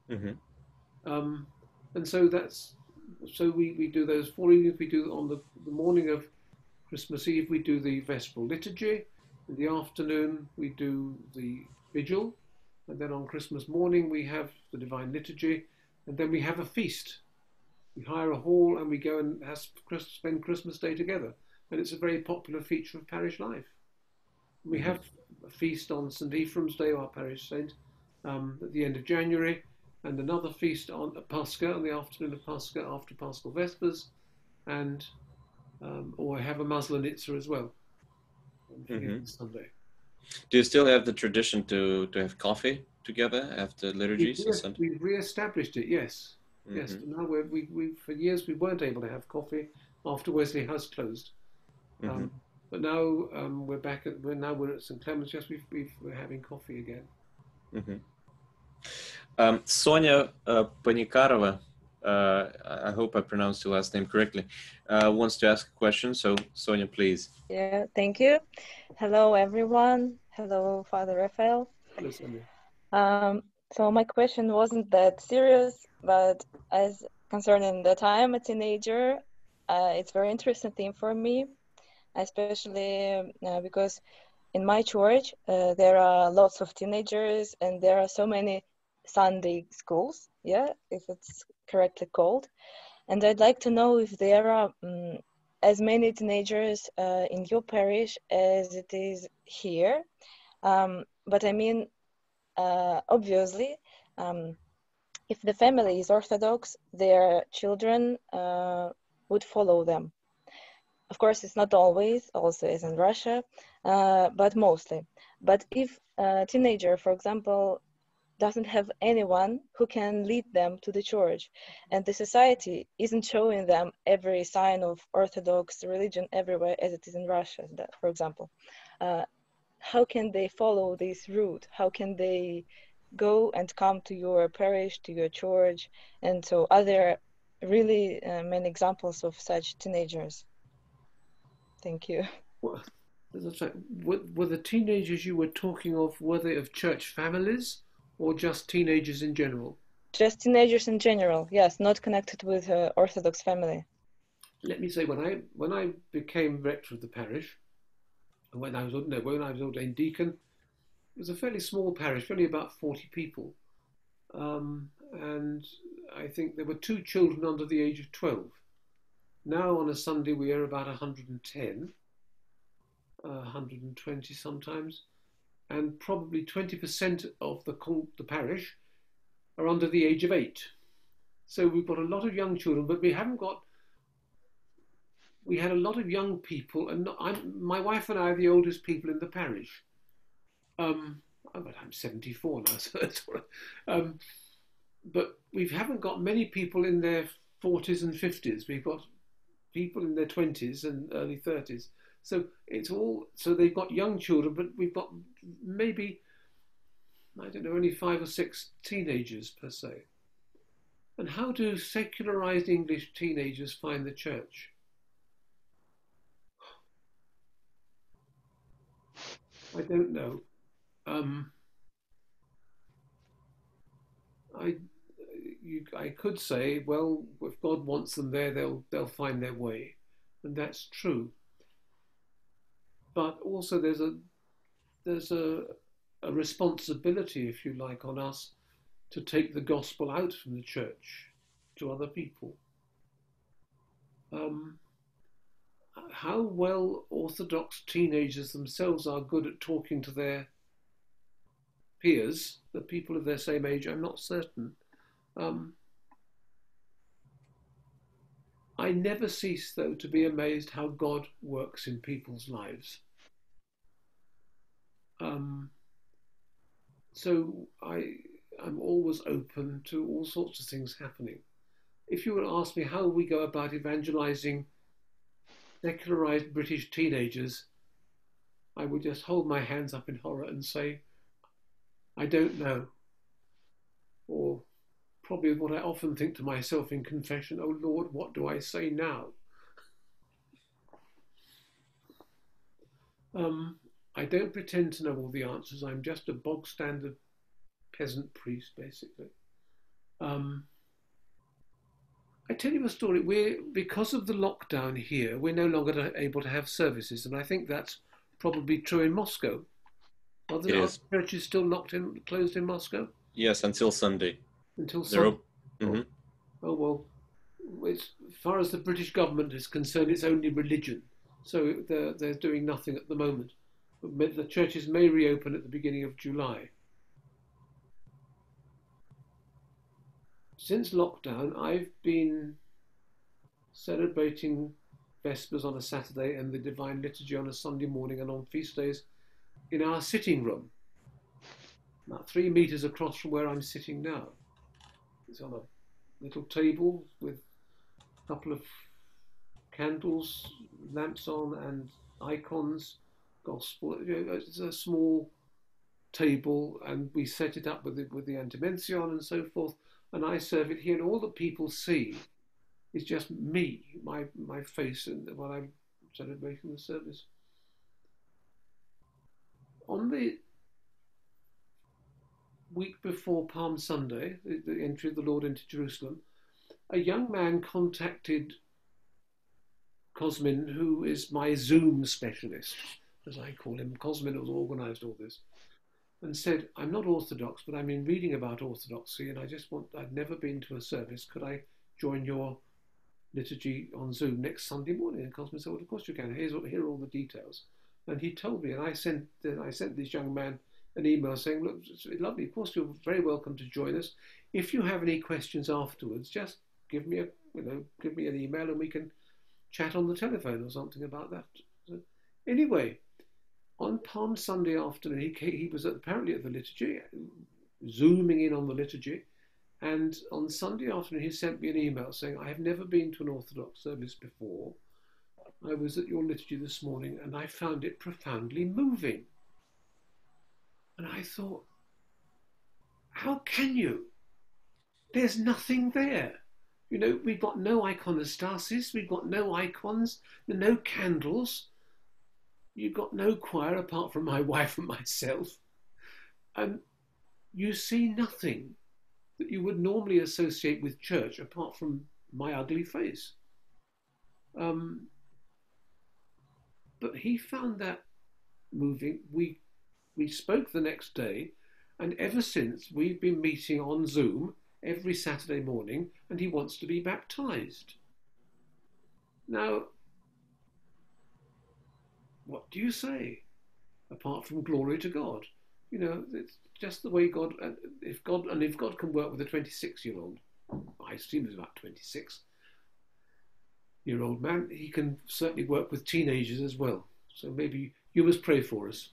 Mm-hmm. Um, and so that's so we, we do those four evenings. We do on the, the morning of Christmas Eve, we do the Vesperal Liturgy. In the afternoon, we do the Vigil. And then on Christmas morning, we have the Divine Liturgy. And then we have a feast. We hire a hall and we go and have, spend Christmas Day together. And it's a very popular feature of parish life. We have a feast on St. Ephraim's Day, our parish saint, um, at the end of January, and another feast on Pascha, on the afternoon of Pascha after Paschal Vespers, and um, or have a Maslenitsa as well on Mhm. Sunday. Do you still have the tradition to, to have coffee together after liturgies We've, re- we've re-established it, yes. Yes, Mhm, but now we're, we, we, for years we weren't able to have coffee after Wesley House closed. Um, but now um, we're back at, we're now we're at St. Clement's, yes, we've, we've, we're having coffee again. Mhm. Um, Sonia uh, Panikarova, uh, I I hope I pronounced your last name correctly, uh, wants to ask a question. So, Sonia, please. Yeah, thank you. Hello, everyone. Hello, Father Raphael. Hello, Sonia. Um, so my question wasn't that serious, but as concerning that I am a teenager, uh, it's very interesting thing for me, especially uh, because in my church uh, there are lots of teenagers and there are so many Sunday schools, yeah, if it's correctly called, and I'd like to know if there are um, as many teenagers uh, in your parish as it is here. Um, but I mean, uh, obviously, um, if the family is Orthodox, their children uh, would follow them. Of course, it's not always, also as in Russia, uh, but mostly. But if a teenager, for example, doesn't have anyone who can lead them to the church, and the society isn't showing them every sign of Orthodox religion everywhere as it is in Russia, for example, uh, how can they follow this route? How can they go and come to your parish, to your church? And so, are there really uh, many examples of such teenagers? Thank you. Well, that's right. Were, were the teenagers you were talking of, were they of church families or just teenagers in general? Just teenagers in general, yes, not connected with uh, Orthodox family. Let me say, when I when I became rector of the parish, when I was no, when I was ordained deacon, it was a fairly small parish, only about forty people, um, and I think there were two children under the age of twelve. Now on a Sunday we are about 110, uh, 120 sometimes, and probably 20% of the the parish are under the age of eight. So we've got a lot of young children, but we haven't got. We had a lot of young people, and I'm, my wife and I are the oldest people in the parish. Um, I'm, I'm 74 now, so that's all right. Um, but we haven't got many people in their 40s and 50s. We've got people in their 20s and early 30s. So it's all, so they've got young children, but we've got maybe, I don't know, only five or six teenagers per se. And how do secularized English teenagers find the church? I don't know. Um, I, you, I could say, well, if God wants them there, they'll they'll find their way, and that's true. But also, there's a there's a a responsibility, if you like, on us to take the gospel out from the church to other people. Um, how well Orthodox teenagers themselves are good at talking to their peers, the people of their same age, I'm not certain. Um, I never cease, though, to be amazed how God works in people's lives. Um, so I, I'm always open to all sorts of things happening. If you were to ask me how we go about evangelizing secularized British teenagers, I would just hold my hands up in horror and say, I don't know. Or probably what I often think to myself in confession, oh Lord, what do I say now? Um, I don't pretend to know all the answers. I'm just a bog standard peasant priest, basically. Um, I tell you a story. We're because of the lockdown here, we're no longer able to have services, and I think that's probably true in Moscow. Are the Yes. churches still locked in, closed in Moscow Yes, until Sunday. until Sunday? Mhm. Oh well, it's, as far as the British government is concerned, it's only religion, so they're they're doing nothing at the moment. But the churches may reopen at the beginning of July. Since lockdown, I've been celebrating Vespers on a Saturday and the Divine Liturgy on a Sunday morning and on feast days in our sitting room, about three meters across from where I'm sitting now. It's on a little table with a couple of candles, lamps on, and icons, gospel. It's a small table, and we set it up with the, with the antimension and so forth. And I serve it here, and all that people see is just me, my my face, and while I'm celebrating the service. On the week before Palm Sunday, the, the entry of the Lord into Jerusalem, a young man contacted Cosmin, who is my Zoom specialist, as I call him. Cosmin has organised all this, and said, "I'm not Orthodox, but I'm in reading about Orthodoxy, and I just want. I've never been to a service. Could I join your liturgy on Zoom next Sunday morning?" And Cosmin said, "Well, of course you can. Here's here are all the details." And he told me, and I sent I sent this young man an email saying, "Look, it's lovely. Of course, you're very welcome to join us. If you have any questions afterwards, just give me a you know give me an email and we can chat on the telephone or something about that." So, anyway, on Palm Sunday afternoon, he he was apparently at the liturgy, zooming in on the liturgy, and on Sunday afternoon he sent me an email saying, "I have never been to an Orthodox service before." I was at your liturgy this morning and I found it profoundly moving. And I thought, how can you? There's nothing there. You know, we've got no iconostasis, we've got no icons, no candles. You've got no choir apart from my wife and myself. And you see nothing that you would normally associate with church apart from my ugly face. Um, but he found that moving. We we spoke the next day, and ever since we've been meeting on Zoom every Saturday morning, and he wants to be baptized. Now, what do you say apart from glory to God? You know, it's just the way God. uh, If God and if God can work with a 26-year-old, I assume he's about 26 year old man, he can certainly work with teenagers as well. So maybe you must pray for us.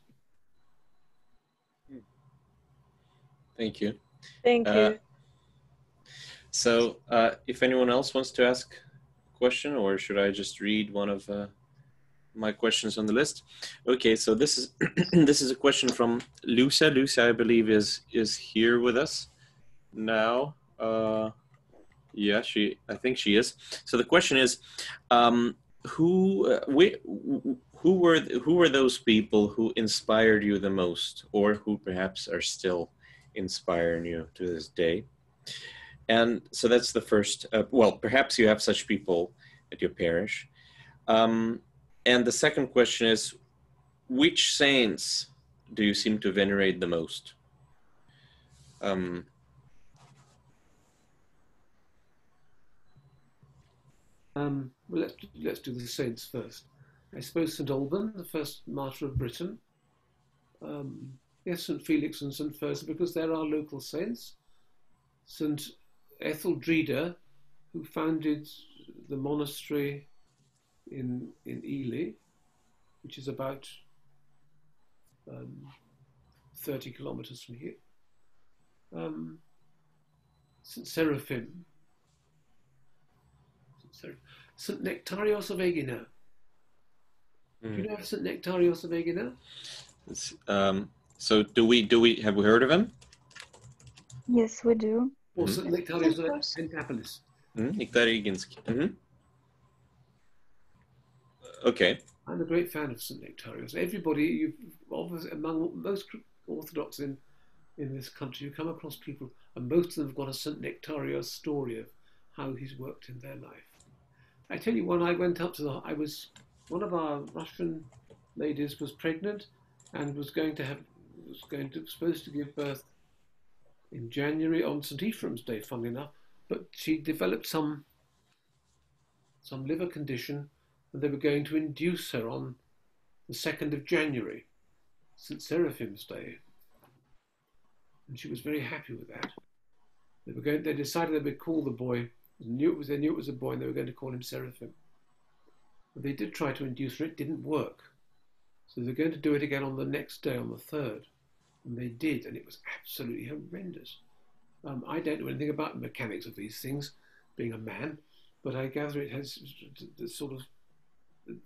Thank you. Thank Uh, you. So, uh, if anyone else wants to ask a question, or should I just read one of uh, my questions on the list? Okay, so this is this is a question from Lucia. Lucia, I believe, is is here with us now. Uh, yeah, she. I think she is. So the question is, um, who uh, we, who were who were those people who inspired you the most, or who perhaps are still inspiring you to this day? And so that's the first. Uh, well, perhaps you have such people at your parish. Um, and the second question is, which saints do you seem to venerate the most? Um, Um, well, let's let's do the saints first. I suppose St Alban, the first martyr of Britain. Um, yes, St Felix and St Fursa, because they're our local saints. St Etheldreda, who founded the monastery in in Ely, which is about um, 30 kilometers from here. Um, St Seraphim, St. Seraph- St Nectarios of Egina. Do you mm, know St Nectarios of Egina? um, so do we do we have we heard of him? Yes, we do. Or Mhm. St Nectarios of Of course. Pentapolis? Mm, Niktari Iginski. Okay. I'm a great fan of St Nectarios. Everybody, you among most Orthodox in in this country, you come across people, and most of them have got a St Nectarios story of how he's worked in their life. I tell you, when I went up to the, I was one of our Russian ladies was pregnant and was going to have was going to supposed to give birth in January on St Ephraim's Day, funnily enough, but she developed some some liver condition, and they were going to induce her on the second of January, St Seraphim's Day, and she was very happy with that. They were going. They decided they would call the boy. They knew it was. They knew it was a boy, and they were going to call him Seraphim. But they did try to induce her. It didn't work. So they're going to do it again on the next day, on the third. And they did, and it was absolutely horrendous. Um, I don't know anything about the mechanics of these things, being a man, but I gather it has the sort of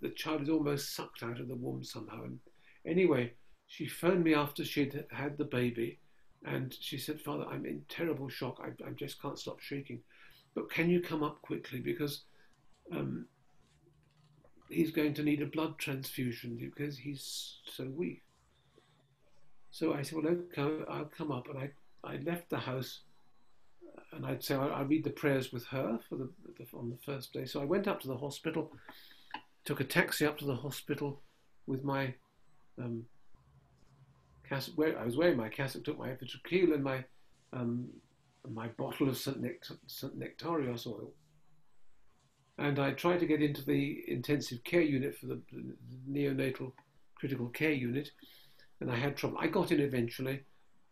the child is almost sucked out of the womb somehow. And anyway, she phoned me after she'd had the baby, and she said, "Father, I'm in terrible shock. I, I just can't stop shaking. But can you come up quickly because um, he's going to need a blood transfusion because he's so weak." So I said, well, okay, I'll come up. And I, I left the house and I'd say I, I read the prayers with her for the, the, on the first day. So I went up to the hospital, took a taxi up to the hospital with my um, cassock. Where I was wearing my cassock, took my epitrachil and my um, my bottle of St. Nect- St. Nectarios oil. And I tried to get into the intensive care unit for the, neonatal critical care unit and I had trouble. I got in eventually.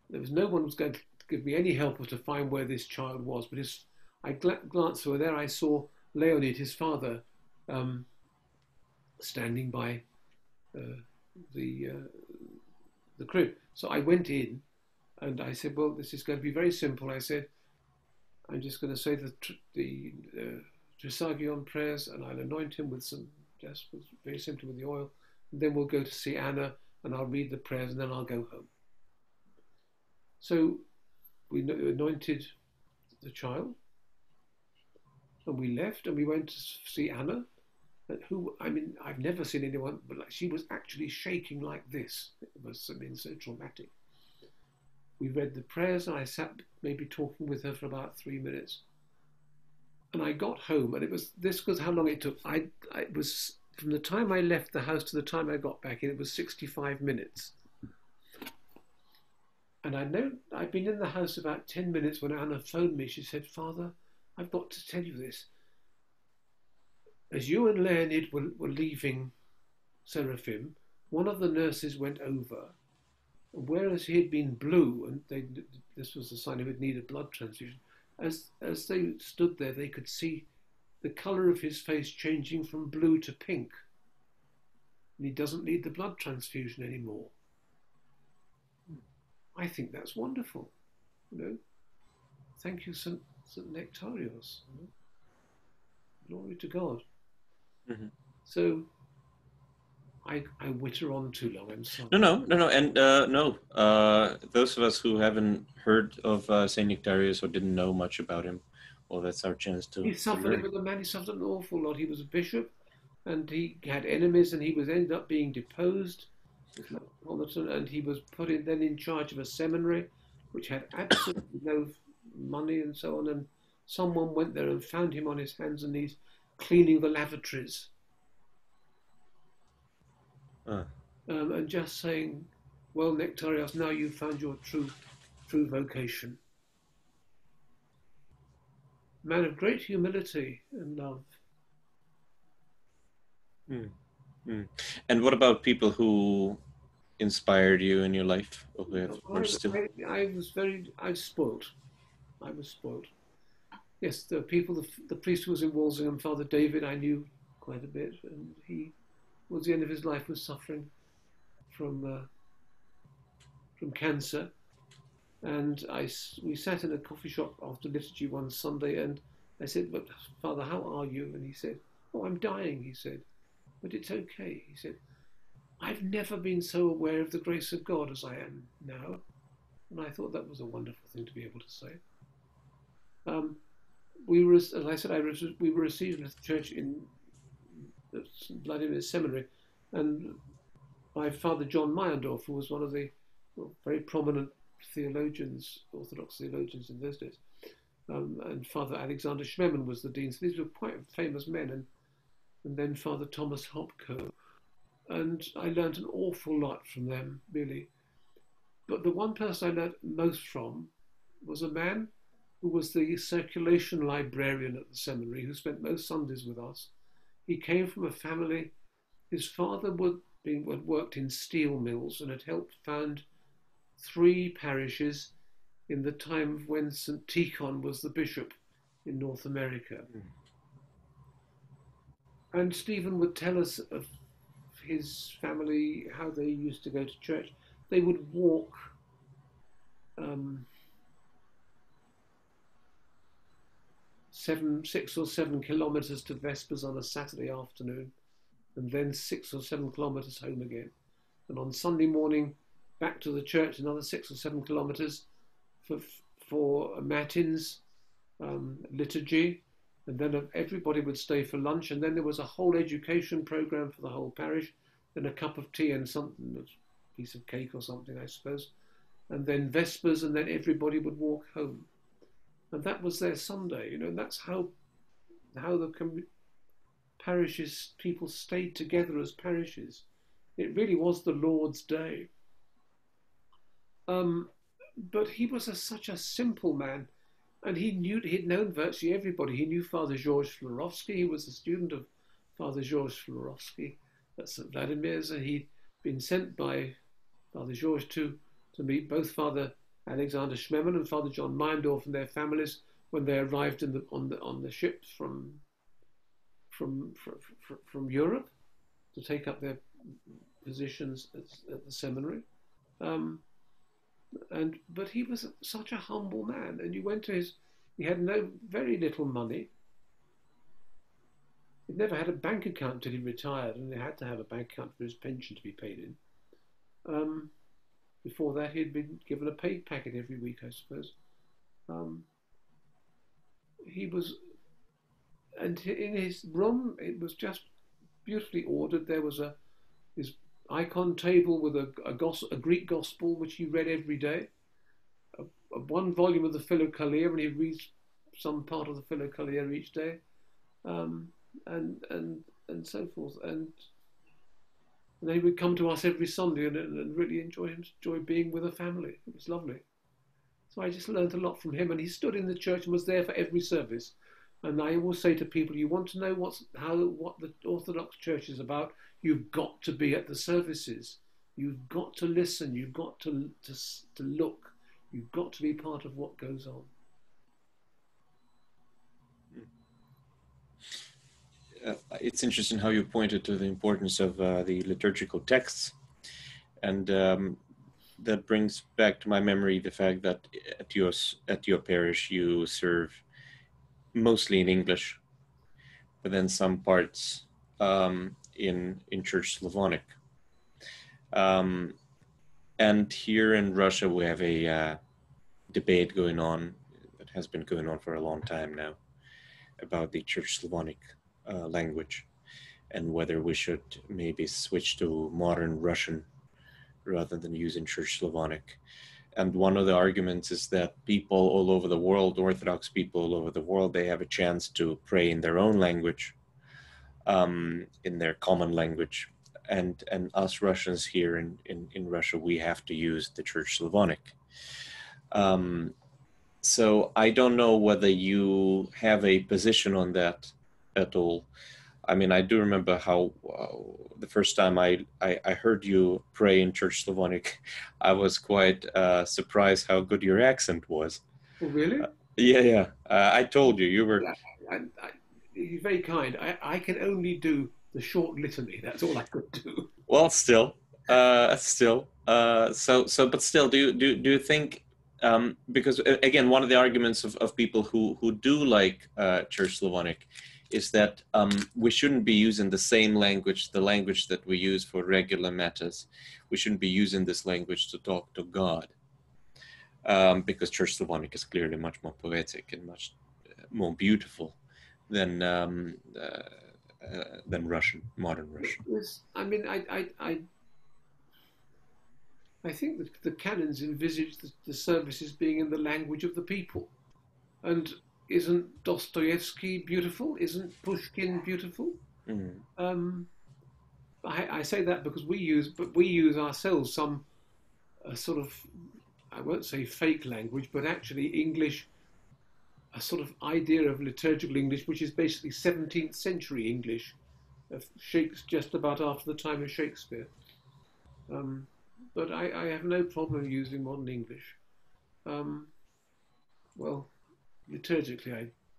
There was no one who was going to give me any help or to find where this child was. But his, I gl- glanced over there. I saw Leonid, his father, um, standing by uh, the uh, the crib. So I went in, and I said, "Well, this is going to be very simple." I said, "I'm just going to say the the uh, Trisagion prayers, and I'll anoint him with some just very simply with the oil. And then we'll go to see Anna." and I'll read the prayers and then I'll go home. So we anointed the child and we left and we went to see Anna, who, I mean, I've never seen anyone, but like she was actually shaking like this. It must have been so traumatic. We read the prayers and I sat maybe talking with her for about three minutes. And I got home and it was, this was how long it took. I, I was from the time I left the house to the time I got back it was 65 minutes. And I know I'd been in the house about 10 minutes when Anna phoned me. She said, Father, I've got to tell you this. As you and Leonid were, were leaving Seraphim, one of the nurses went over, and whereas he had been blue, and they, this was a sign he would need a blood transfusion, as, as they stood there, they could see the colour of his face changing from blue to pink. And he doesn't need the blood transfusion anymore. Hmm. I think that's wonderful. You know, thank you, Saint Nectarios. You know? Glory to God. Mm-hmm. So, I I witter on too long. I'm sorry. No, no, no, no, and uh, no. Uh, those of us who haven't heard of uh, Saint Nectarios or didn't know much about him, well, that's our chance to. He suffered, but the man he suffered an awful lot. He was a bishop, and he had enemies, and he was ended up being deposed, and he was put in, then in charge of a seminary, which had absolutely no money and so on. And someone went there and found him on his hands and knees cleaning the lavatories, uh. um, and just saying, "Well, Nectarios, now you've found your true, true vocation." man of great humility and love. Mm. Mm. And what about people who inspired you in your life? I, still... I, I, was very, I was spoiled. I was spoiled. Yes, the people, the, the priest who was in Walsingham, Father David, I knew quite a bit, and he, towards the end of his life, was suffering from uh, from cancer, and I, we sat in a coffee shop after liturgy one Sunday, and I said, But Father, how are you? And he said, Oh, I'm dying, he said. But it's okay, he said. I've never been so aware of the grace of God as I am now. And I thought that was a wonderful thing to be able to say. Um, we were, as I said, I was, we were received at the church in Vladimir Seminary, and by Father John Meyendorff, who was one of the well, very prominent theologians, Orthodox theologians in those days. um, and Father Alexander Schmemann was the dean. So these were quite famous men, and and then Father Thomas Hopko, and I learned an awful lot from them, really. But the one person I learned most from was a man who was the circulation librarian at the seminary, who spent most Sundays with us. He came from a family. His father would had worked in steel mills and had helped found three parishes in the time when St. Tikhon was the bishop in North America. Mm. And Stephen would tell us of his family, how they used to go to church. They would walk um, seven, six or seven kilometres to Vespers on a Saturday afternoon, and then six or seven kilometres home again. And on Sunday morning, back to the church, another six or seven kilometres for, for matins, um, liturgy, and then everybody would stay for lunch. And then there was a whole education program for the whole parish, then a cup of tea and something, a piece of cake or something, I suppose. And then Vespers, and then everybody would walk home. And that was their Sunday, you know, and that's how, how the com- parishes, people stayed together as parishes. It really was the Lord's day. Um, but he was a, such a simple man, and he knew he'd known virtually everybody. He knew Father George Florovsky. He was a student of Father George Florovsky at St Vladimir's, and he'd been sent by Father George to to meet both Father Alexander Schmemann and Father John Meyendorff and their families when they arrived the, on the on the ships from from from, from Europe to take up their positions at, at the seminary. Um, and but he was such a humble man, and you went to his. He had no very little money. He never had a bank account till he retired, and he had to have a bank account for his pension to be paid in. Um, before that, he'd been given a pay packet every week, I suppose. Um, he was, and in his room, it was just beautifully ordered. There was a his icon table with a, a, a Greek gospel which he read every day, a one volume of the Philokalia, and he reads some part of the Philokalia each day, um, and and and so forth. And, and he would come to us every Sunday and, and really enjoy enjoy being with a family. It was lovely. So I just learned a lot from him, and he stood in the church and was there for every service. And I always say to people, you want to know what's how what the Orthodox Church is about, you've got to be at the services. You've got to listen. You've got to to, to look. You've got to be part of what goes on. It's interesting how you pointed to the importance of uh, the liturgical texts, and um, that brings back to my memory the fact that at your at your parish you serve mostly in English, but then some parts um, in in Church Slavonic. Um, and here in Russia, we have a uh, debate going on that has been going on for a long time now about the Church Slavonic uh, language and whether we should maybe switch to modern Russian rather than using Church Slavonic. And one of the arguments is that people all over the world, Orthodox people all over the world, they have a chance to pray in their own language, um, in their common language. And, and us Russians here in, in, in Russia, we have to use the Church Slavonic. Um, so I don't know whether you have a position on that at all. I mean, I do remember how uh, the first time I, I, I, heard you pray in Church Slavonic, I was quite uh, surprised how good your accent was. Oh, really? Uh, yeah, yeah. Uh, I told you, you were. I, I, you're very kind. I, I can only do the short litany. That's all I could do. Well, still, uh, still. Uh, so, so, but still, do you do do you think? Um, because again, one of the arguments of, of people who who do like Church Slavonic is that um, we shouldn't be using the same language, the language that we use for regular matters. We shouldn't be using this language to talk to God, um, because Church Slavonic is clearly much more poetic and much uh, more beautiful than um, uh, uh, than Russian, modern Russian. Yes, I mean, I, I, I, I think that the canons envisage the, the services being in the language of the people. And isn't Dostoevsky beautiful? Isn't Pushkin beautiful? Mhm. Um, I, I say that because we use, but we use ourselves some a sort of, I won't say fake language, but actually English, a sort of idea of liturgical English, which is basically 17th century English, of Shakespeare, just about after the time of Shakespeare. Um, but I, I have no problem using modern English. Um, well, liturgically,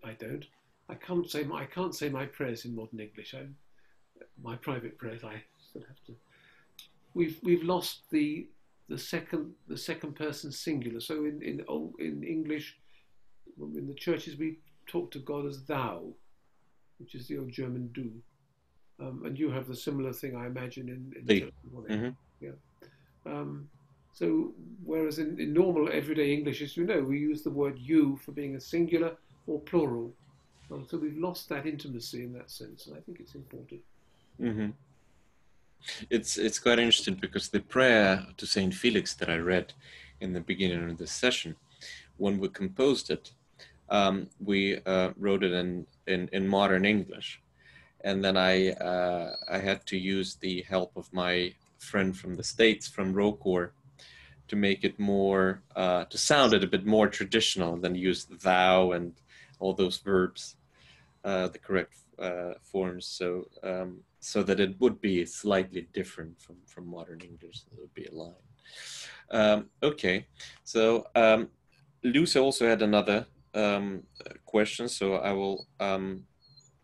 I, I don't. I can't say my, I can't say my prayers in modern English. I, my private prayers, I still have to. We've we've lost the the second the second person singular. So in in old, in English, in the churches we talk to God as thou, which is the old German du. Um, and you have the similar thing, I imagine, in, in. Mhm. Yeah. Um, so whereas in, in normal everyday English, as you know, we use the word you for being a singular or plural. Um, so we've lost that intimacy in that sense, and I think it's important. hmm It's it's quite interesting because the prayer to Saint Felix that I read in the beginning of this session, when we composed it, um, we uh, wrote it in, in in modern English, and then I uh, I had to use the help of my friend from the states from ROCOR to make it more uh, to sound it a bit more traditional than use thou and all those verbs, uh, the correct uh, forms. So um, so that it would be slightly different from from modern English. There would be a line. Um, okay, so um, Lucy also had another um, question, so I will um,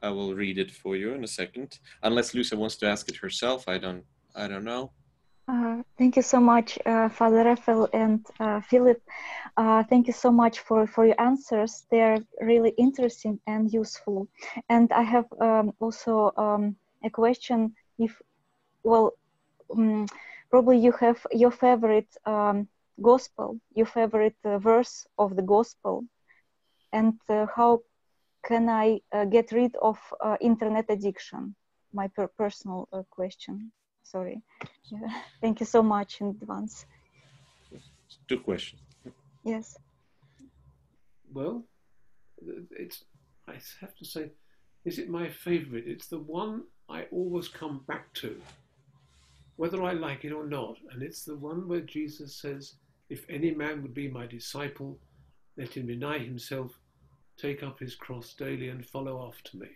I will read it for you in a second. Unless Lucy wants to ask it herself, I don't I don't know. Uh, thank you so much, uh, Father Raphael and uh, Philip. Uh, thank you so much for, for your answers. They are really interesting and useful. And I have um, also um, a question. If, well, um, probably you have your favorite um, gospel, your favorite uh, verse of the gospel, and how can I get rid of internet addiction? My per- personal question. Sorry. Yeah. Thank you so much in advance. Two questions. Yes. Well, it's I have to say, is it my favourite? It's the one I always come back to, whether I like it or not. And it's the one where Jesus says, "If any man would be my disciple, let him deny himself, take up his cross daily, and follow after me."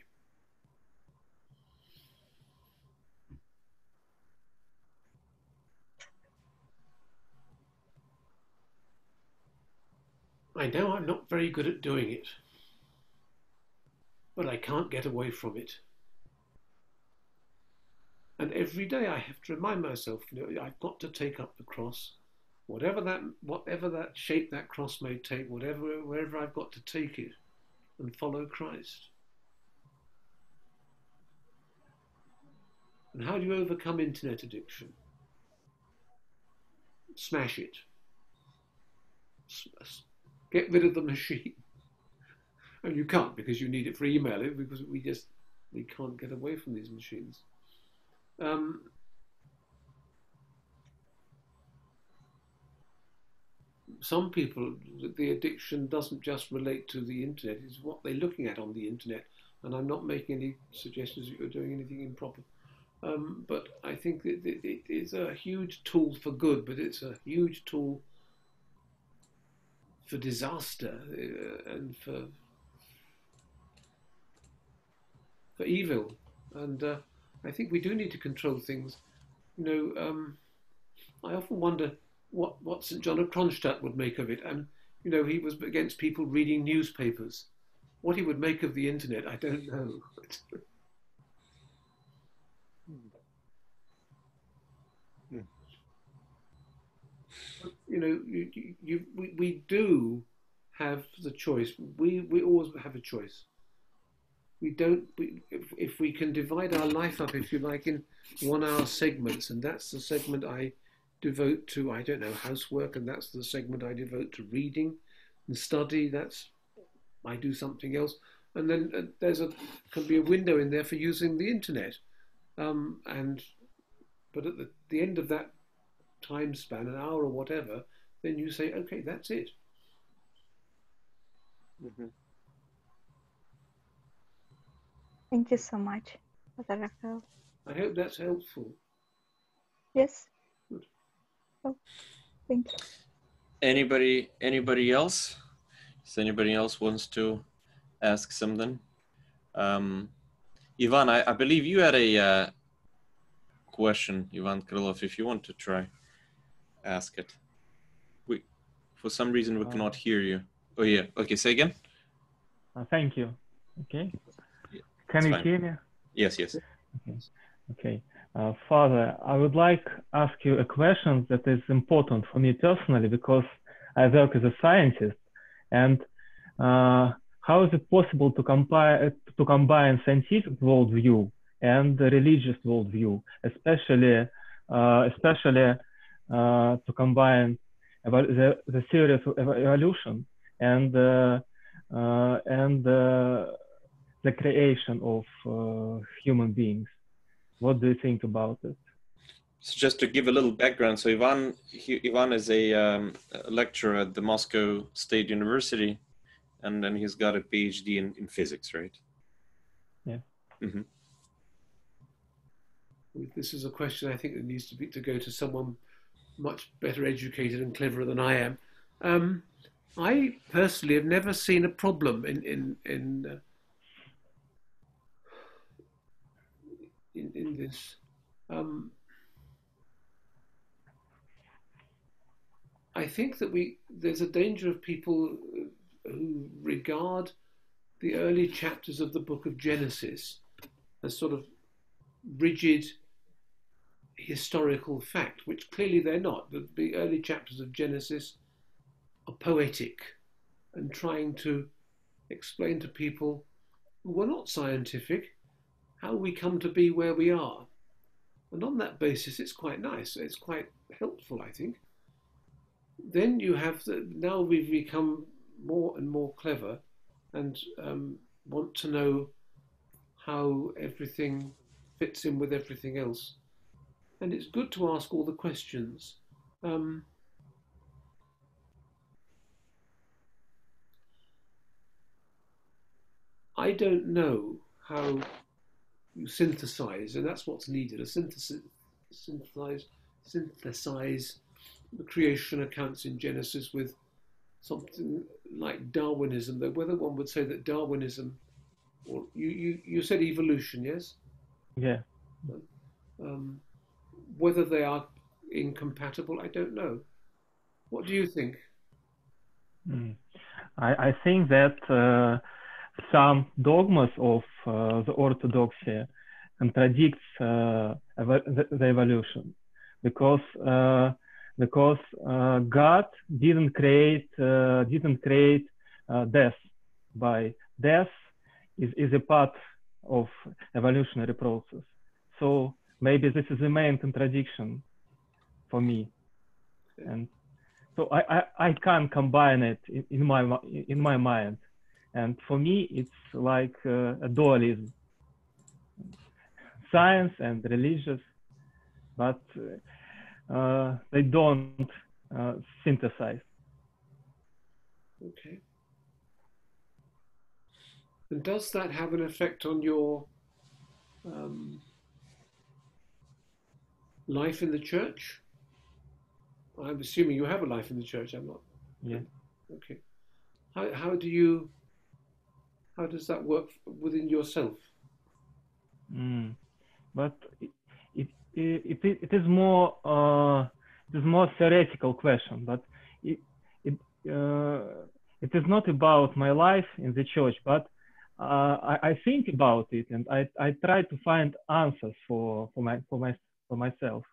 I know I'm not very good at doing it, but I can't get away from it. And every day I have to remind myself, you know, I've got to take up the cross, whatever that, whatever that shape that cross may take, whatever, wherever I've got to take it, and follow Christ. And how do you overcome internet addiction? Smash it. S- get rid of the machine. And you can't because you need it for email because we just we can't get away from these machines. Um, some people, the addiction doesn't just relate to the internet; it's what they're looking at on the internet. And I'm not making any suggestions that you're doing anything improper. Um, but I think that it is a huge tool for good, but it's a huge tool for disaster uh, and for for evil. And uh, I think we do need to control things. You know, um, I often wonder what what St John of Kronstadt would make of it. And you know, he was against people reading newspapers. What he would make of the internet, I don't know. you know, you, you, you, we, we do have the choice. We, we always have a choice. We don't, we, if, if we can divide our life up, if you like, in one hour segments, and that's the segment I devote to, I don't know, housework, and that's the segment I devote to reading and study, that's, I do something else. And then uh, there's a, can be a window in there for using the internet. Um, and, but at the, the end of that time span, an hour or whatever, then you say, okay, that's it. Mhm. Thank you so much, Father Raphael. I hope that's helpful. Yes. Good. Oh, thank you. Anybody? Anybody else? Does anybody else wants to ask something? Um, Ivan, I, I believe you had a uh, question, Ivan Krylov. If you want to try, ask it. We, for some reason, we Uh, cannot hear you. Oh yeah. Okay. Say again. Uh, thank you. Okay. Yeah, Can you fine. hear me? Yes. Yes. Okay. Uh, Father, I would like ask you a question that is important for me personally because I work as a scientist. And uh, how is it possible to combine to combine scientific worldview and religious worldview, especially uh, especially uh, to combine evo- the, the theories of evo- evolution and uh, uh, and uh, the creation of uh, human beings? What do you think about it? So just to give a little background, so Ivan he, Ivan is a, um, a lecturer at the Moscow State University, and then he's got a PhD in, in physics, right? Yeah. This is a question I think that needs to be to go to someone much better educated and cleverer than I am. Um, I personally have never seen a problem in in in, uh, in, in this. Um, I think that we there's a danger of people who regard the early chapters of the book of Genesis as sort of rigid historical fact, which clearly they're not. The, the early chapters of Genesis are poetic and trying to explain to people who are not scientific how we come to be where we are. And on that basis, it's quite nice. It's quite helpful, I think. Then you have the, now we've become more and more clever and um, want to know how everything fits in with everything else. And it's good to ask all the questions. Um, I don't know how you synthesize, and that's what's needed a synthesis, synthesize, synthesize the creation accounts in Genesis with something like Darwinism, though whether one would say that Darwinism, or you, you, you said evolution, yes? Yeah. Um, whether they are incompatible, I don't know. What do you think? Mm. I, I think that uh, some dogmas of uh, the orthodoxy contradicts uh, the, the evolution because uh, because uh, God didn't create uh, didn't create death by death is, is a part of evolutionary process. So maybe this is the main contradiction for me, and so I, I, I can't combine it in, in my in my mind, and for me it's like uh, a dualism, science and religious, but uh, they don't uh, synthesize. Okay. And does that have an effect on your um, life in the church? I'm assuming you have a life in the church. I'm not. Yeah. Okay. How how do you? How does that work within yourself? Mm. But it, it, it, it, is more uh, it is more theoretical question, but it it uh, it is not about my life in the church, but uh, I, I think about it and I, I try to find answers for, for my for my for myself,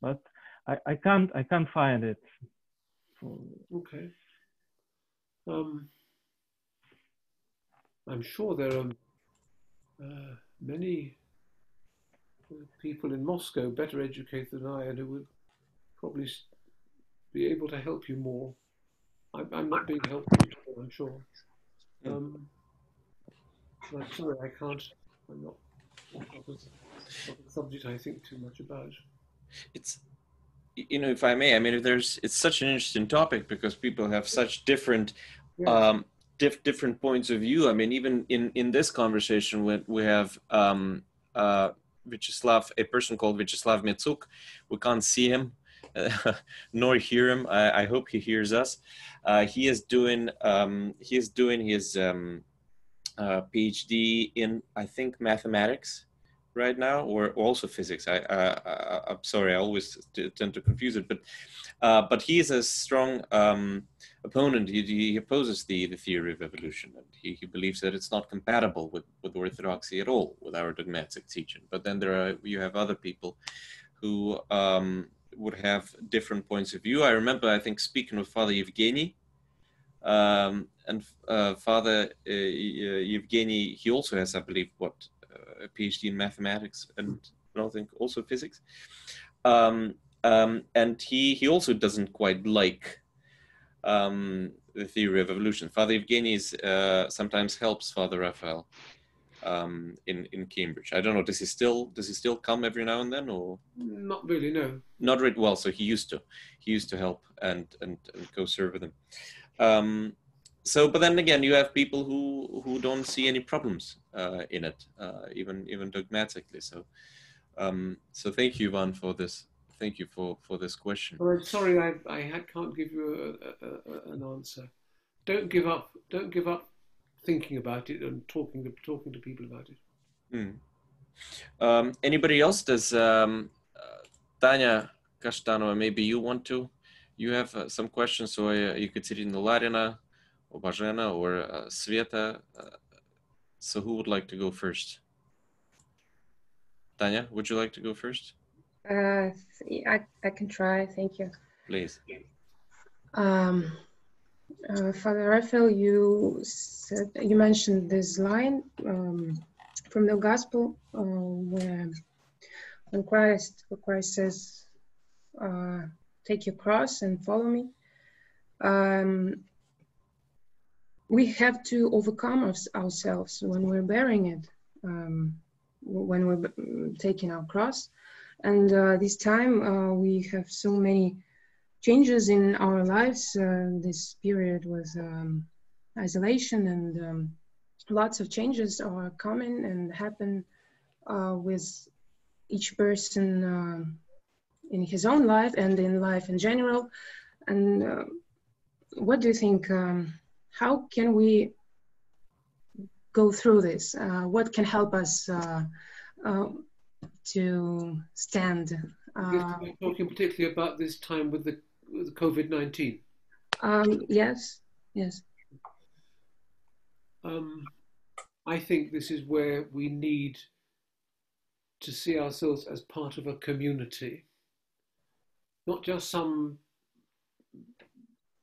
but I, I can't I can't find it. Okay. Um, I'm sure there are uh, many uh, people in Moscow better educated than I and who would probably be able to help you more. I'm, I'm not being helped, at all, I'm sure. Mm. Um, but I'm sorry, I can't. I'm not. A, subject I think too much about. It's you know, if I may, I mean, if there's it's such an interesting topic because people have such different Yeah. um, diff- different points of view. I mean, even in in this conversation, we we have um, uh, Vyacheslav, a person called Vyacheslav Mitsuk. We can't see him. nor hear him. I, I, hope he hears us. Uh, he is doing um, he is doing his um, uh, PhD in I think mathematics right now, or also physics. I, I, am sorry, I always tend to confuse it, but uh, but he is a strong um, opponent. He, he, opposes the, the theory of evolution, and he, he believes that it's not compatible with, with orthodoxy at all, with our dogmatic teaching. But then there are you have other people who um, would have different points of view. I remember, I think, speaking with Father Evgeny, um, and uh, Father uh, Evgeny, he also has, I believe, what uh, a PhD in mathematics and I think also physics. Um, um, and he he also doesn't quite like um, the theory of evolution. Father Evgeny uh, sometimes helps Father Raphael um, in in Cambridge. I don't know. Does he still does he still come every now and then, or not really? No, not really. Well, so he used to. He used to help and and, and go serve with him. So, but then again, you have people who who don't see any problems uh, in it, uh, even even dogmatically. So, um, so thank you, Ivan, for this. Thank you for for this question. Well, sorry, I I can't give you a, a, a, an answer. Don't give up. Don't give up thinking about it and talking to, talking to people about it. Mm. Um, anybody else? Does um, uh, Tanya Kashtanova, maybe you want to? You have uh, some questions, so uh, the Larina, or Bajena, or uh, Sveta. Uh, so who would like to go first? Tanya, would you like to go first? Uh, I, I can try, thank you. Please. Um, uh, Father Raphael, you said you mentioned this line um, from the Gospel uh, where when Christ, where Christ says, uh, "Take your cross and follow me." Um, we have to overcome ourselves when we're bearing it, um, when we're taking our cross. And uh, this time uh, we have so many changes in our lives. Uh, this period was um, isolation, and um, lots of changes are coming and happen uh, with each person uh, in his own life and in life in general. And uh, what do you think? Um, how can we go through this? Uh, what can help us uh, to stand? Uh, talking particularly about this time with the with COVID 19? Um, yes, yes. Um, I think this is where we need to see ourselves as part of a community, not just some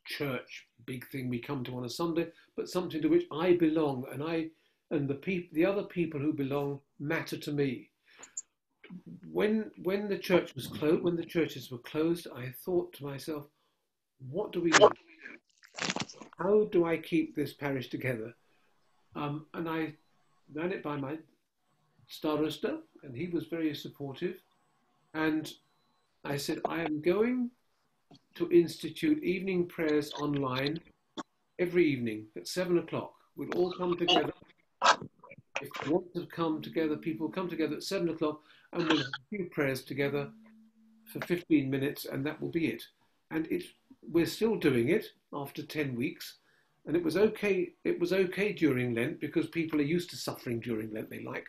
church big thing we come to on a Sunday, but something to which I belong, and I and the people, the other people who belong, matter to me when when the church was closed, when the churches were closed, I thought to myself, what do we do? How do I keep this parish together? Um, and I ran it by my starosta, and he was very supportive. And I said, I am going to institute evening prayers online every evening at seven o'clock. We'll all come together. If you want to come together, people come together at seven o'clock and we'll few prayers together for 15 minutes, and that will be it. And it, we're still doing it after 10 weeks. And it was okay. It was okay during Lent because people are used to suffering during Lent. They like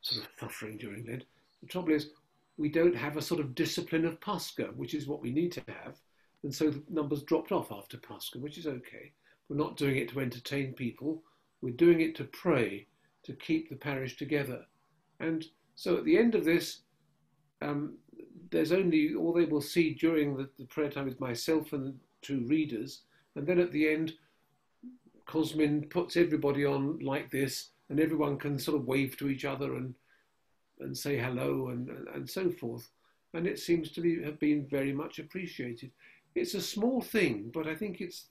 sort of suffering during Lent. The trouble is, we don't have a sort of discipline of Pascha, which is what we need to have. And so the numbers dropped off after Pascha, which is okay. We're not doing it to entertain people. We're doing it to pray, to keep the parish together. And so at the end of this, um, there's only all they will see during the, the, prayer time is myself and two readers, and then at the end, Cosmin puts everybody on like this, and everyone can sort of wave to each other and and say hello and and so forth, and it seems to be have been very much appreciated. It's a small thing, but I think it's,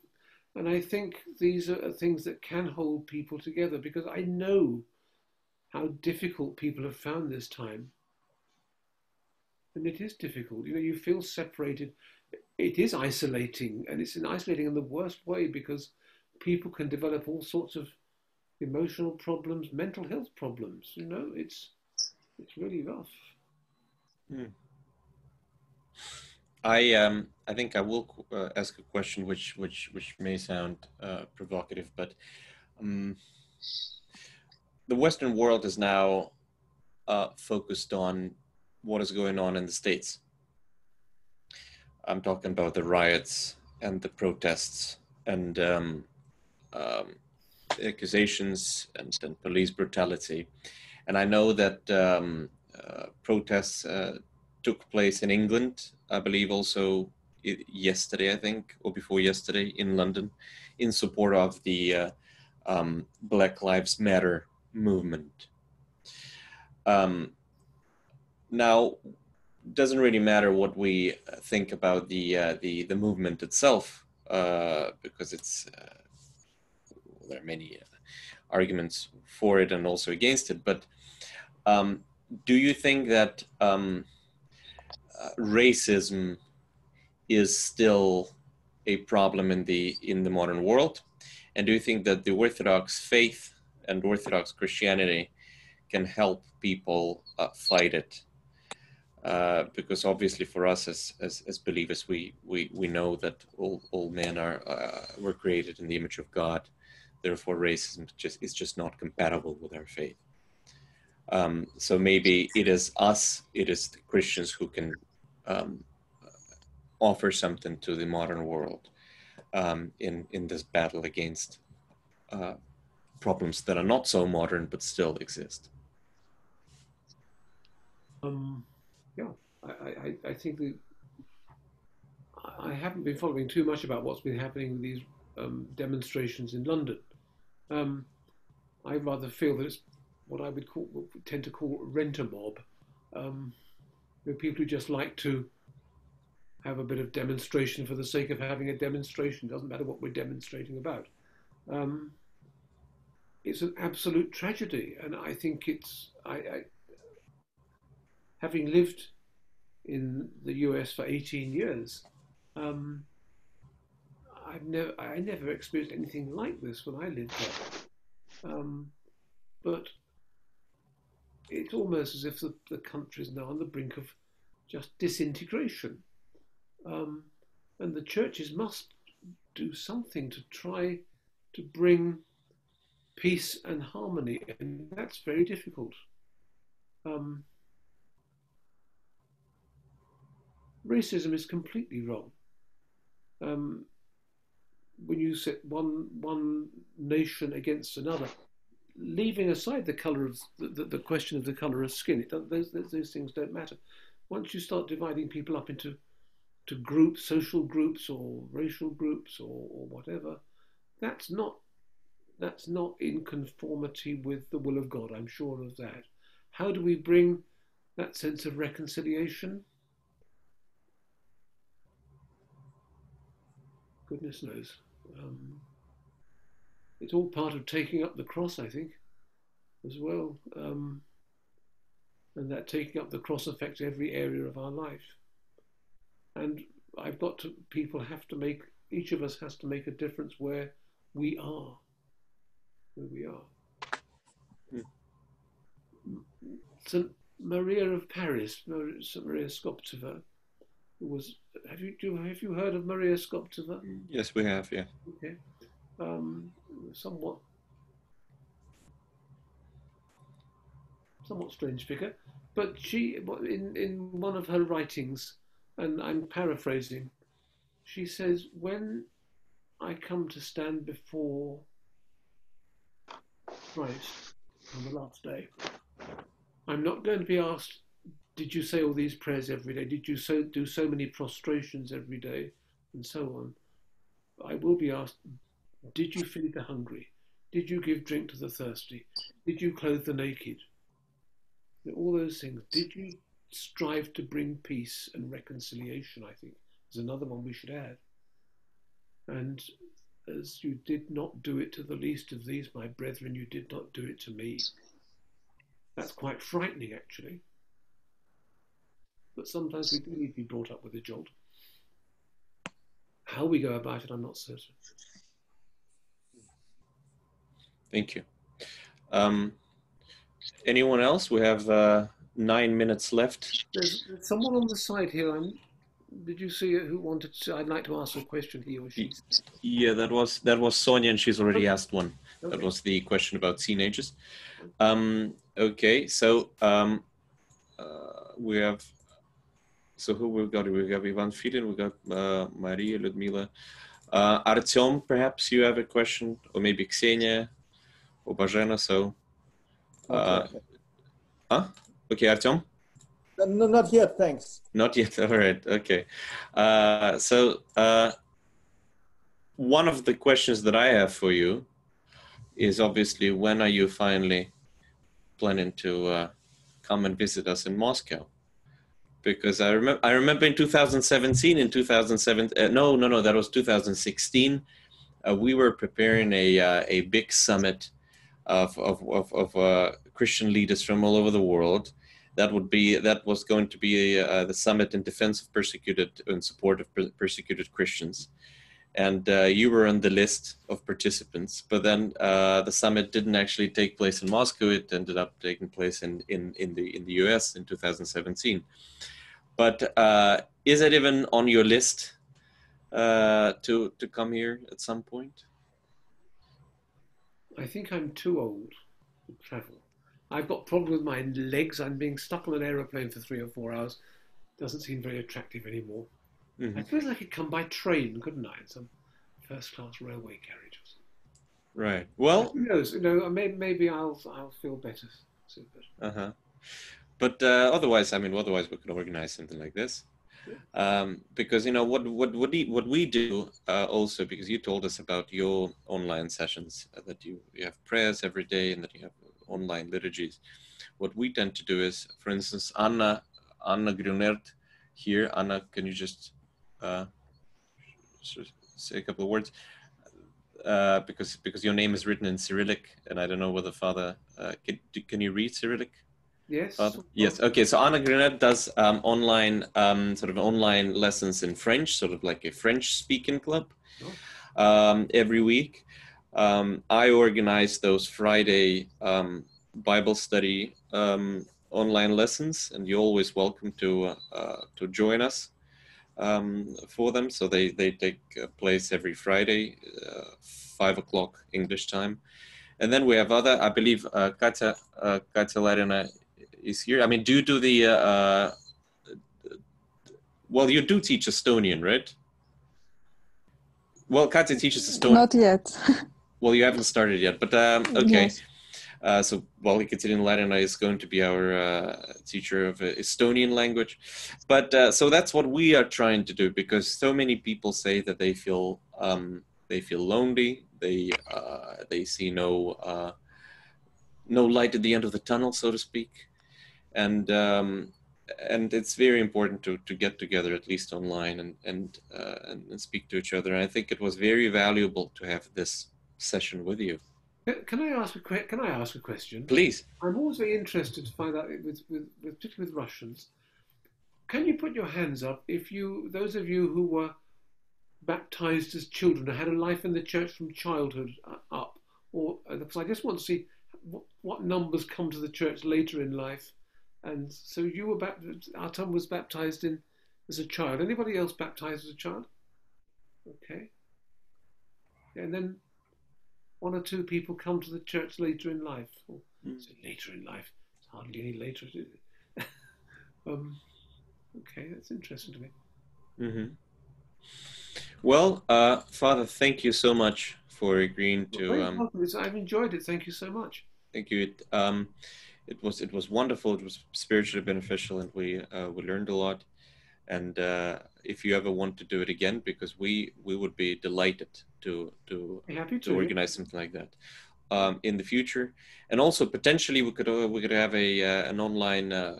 and I think these are things that can hold people together because I know how difficult people have found this time. And it is difficult. You know, you feel separated. It is isolating, and it's isolating in the worst way because people can develop all sorts of emotional problems, mental health problems. You know, it's it's really rough. Hmm. I um I think I will uh, ask a question which which which may sound uh, provocative, but um, the Western world is now uh, focused on what is going on in the states. I'm talking about the riots and the protests and um, um, accusations and, and, police brutality. And I know that um, uh, protests uh, took place in England, I believe also yesterday, I think, or before yesterday in London, in support of the uh, um, Black Lives Matter movement. Um, now, doesn't really matter what we think about the uh, the the movement itself, uh, because it's uh, there are many uh, arguments for it and also against it. But um, do you think that um, racism is still a problem in the in the modern world? And do you think that the Orthodox faith and Orthodox Christianity can help people uh, fight it? Uh, because obviously for us as, as, as, believers, we, we, we know that all, all men are uh, were created in the image of God. Therefore, racism just is just not compatible with our faith. Um, so maybe it is us, it is the Christians who can um, offer something to the modern world um, in in this battle against uh, problems that are not so modern but still exist. Um, yeah, I, I, I think that I haven't been following too much about what's been happening with these um, demonstrations in London. Um, I rather feel that it's what I would call, tend to call rent a mob. Um, people who just like to have a bit of demonstration for the sake of having a demonstration. Doesn't matter what we're demonstrating about. Um, it's an absolute tragedy, and I think it's I, I, having lived in the US for 18 years. Um, I've never I never experienced anything like this when I lived there. Um, but it's almost as if the, the country is now on the brink of just disintegration. Um, and the churches must do something to try to bring peace and harmony, and that's very difficult. Um, racism is completely wrong. Um, when you set one one nation against another, leaving aside the color of the, the, question of the color of skin, those, those, those things don't matter. Once you start dividing people up into to groups, social groups or racial groups or, or whatever, that's not that's not in conformity with the will of God. I'm sure of that. How do we bring that sense of reconciliation? Goodness knows. Um, it's all part of taking up the cross, I think, as well. Um, and that taking up the cross affects every area of our life. And I've got to, people have to make, each of us has to make a difference where we are. Where we are. Hmm. St. Maria of Paris, St. Maria Skobtsova, was, have you, have you heard of Maria Skobtsova? Yes, we have, yeah. Okay. Um, somewhat somewhat strange figure, but she in in one of her writings and I'm paraphrasing, she says, When I come to stand before Christ on the last day, I'm not going to be asked, Did you say all these prayers every day? Did you so, do so many prostrations every day? And so on. I will be asked, Did you feed the hungry? Did you give drink to the thirsty? Did you clothe the naked? All those things. Did you strive to bring peace and reconciliation, I think, is another one we should add. And as you did not do it to the least of these, my brethren, you did not do it to me. That's quite frightening, actually. But sometimes we do need to be brought up with a jolt. How we go about it, I'm not certain. Thank you. Um, anyone else? We have uh, nine minutes left. There's, someone on the side here. I'm, did you see who wanted to? I'd like to ask a question. He or she. Yeah, that was that was Sonia, and she's already asked one. That was the question about teenagers. Um, okay, so um, uh, we have. So who we've got? We got Ivan Filin, we got uh, Maria Ludmila, uh, Artyom. Perhaps you have a question, or maybe Ksenia, Bajena. So, uh, Okay. huh? Okay, Artyom. No, not yet, thanks. Not yet. All right. Okay. Uh, so uh, one of the questions that I have for you is obviously when are you finally planning to uh, come and visit us in Moscow? Because I remember, I remember in 2017, in 2007, uh, no, no, no, that was 2016. Uh, we were preparing a uh, a big summit of of of, of uh, Christian leaders from all over the world that would be that was going to be uh, the summit in defense of persecuted in support of per- persecuted Christians, and uh, you were on the list of participants. But then uh, the summit didn't actually take place in Moscow; it ended up taking place in in in the in the U.S. in 2017. But uh, is it even on your list uh, to to come here at some point? I think I'm too old to travel. I've got problems with my legs. I'm being stuck on an aeroplane for three or four hours. Doesn't seem very attractive anymore. Mhm. I suppose I could come by train, couldn't I? In some first class railway carriage or something. Right. Well, Who knows? You know, maybe, maybe I'll I'll feel better. soon, but- Uh huh. But uh, otherwise, I mean, otherwise we could organize something like this, um, because you know what what what we, what we do uh, also because you told us about your online sessions uh, that you you have prayers every day and that you have online liturgies. What we tend to do is, for instance, Anna Anna Grunert here. Anna, can you just uh, say a couple of words? Uh, because because your name is written in Cyrillic, and I don't know whether Father uh, can, can you read Cyrillic? Yes. Father? Yes. Okay. So Anna Grenet does um, online um, sort of online lessons in French, sort of like a French speaking club, um, every week. Um, I organize those Friday um, Bible study um, online lessons, and you're always welcome to uh, to join us um, for them. So they they take uh, place every Friday, uh, five o'clock English time, and then we have other. I believe uh, Katya uh, Larina is here. I mean, do you do the? Uh, uh, well, you do teach Estonian, right? Well, Katya teaches Estonian. Not yet. Well, you haven't started yet, but um, okay. Yes. Uh, so, well, Ekaterina Larina is going to be our uh, teacher of uh, Estonian language. But uh, so that's what we are trying to do because so many people say that they feel um, they feel lonely. They uh, they see no uh, no light at the end of the tunnel, so to speak, and um, and it's very important to, to get together at least online and and, uh, and and speak to each other. And I think it was very valuable to have this session with you. Can- I ask a que- Can I ask a question? Please. I'm always very interested to find out, with, with, with particularly with Russians. Can you put your hands up if you, those of you who were baptized as children, had a life in the church from childhood uh, up, or uh, because I just want to see what, what numbers come to the church later in life. And so you were baptized. Artem was baptized in as a child. Anybody else baptized as a child? Okay. And then one or two people come to the church later in life. Or, say later in life. It's hardly any later, is it? um, okay, that's interesting to me. hmm Well, uh, Father, thank you so much for agreeing to. Um, I've enjoyed it. Thank you so much. thank you. Um, it was it was wonderful. It was spiritually beneficial, and we uh, we learned a lot. And uh, if you ever want to do it again, because we we would be delighted to to happy to to. organize something like that um, in the future. And also potentially we could uh, we could have a uh, an online uh,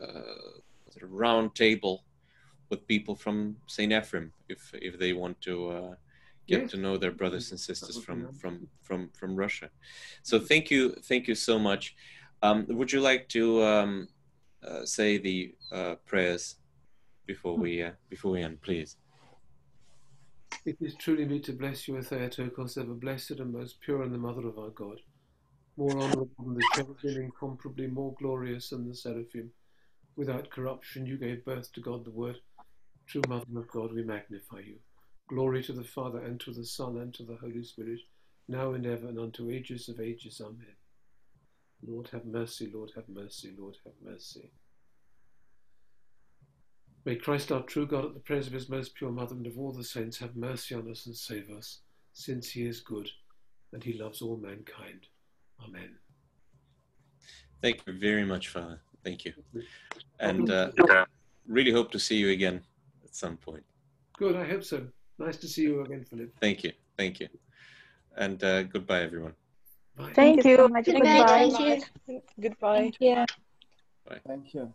sort of round table with people from Saint Ephraim if if they want to uh, get Yes. to know their brothers and sisters from from from from Russia. So thank you thank you so much. Um, would you like to um, uh, say the uh, prayers before we uh, before we end, please? It is truly me to bless you, O Theotokos, ever blessed and most pure and the mother of our God. more honourable than the cherubim, incomparably more glorious than the seraphim. Without corruption, you gave birth to God the Word. True Mother of God, we magnify you. Glory to the Father, and to the Son, and to the Holy Spirit, now and ever, and unto ages of ages. Amen. Lord, have mercy, Lord, have mercy, Lord, have mercy. May Christ, our true God, at the prayers of his most pure Mother and of all the saints, have mercy on us and save us, since he is good and he loves all mankind. Amen. Thank you very much, Father. Thank you. And uh, really hope to see you again at some point. Good, I hope so. Nice to see you again, Philip. Thank you. Thank you. And uh, goodbye, everyone. Bye. Thank you so much. Goodbye, Goodbye. thank you. Goodbye. Yeah. Thank you.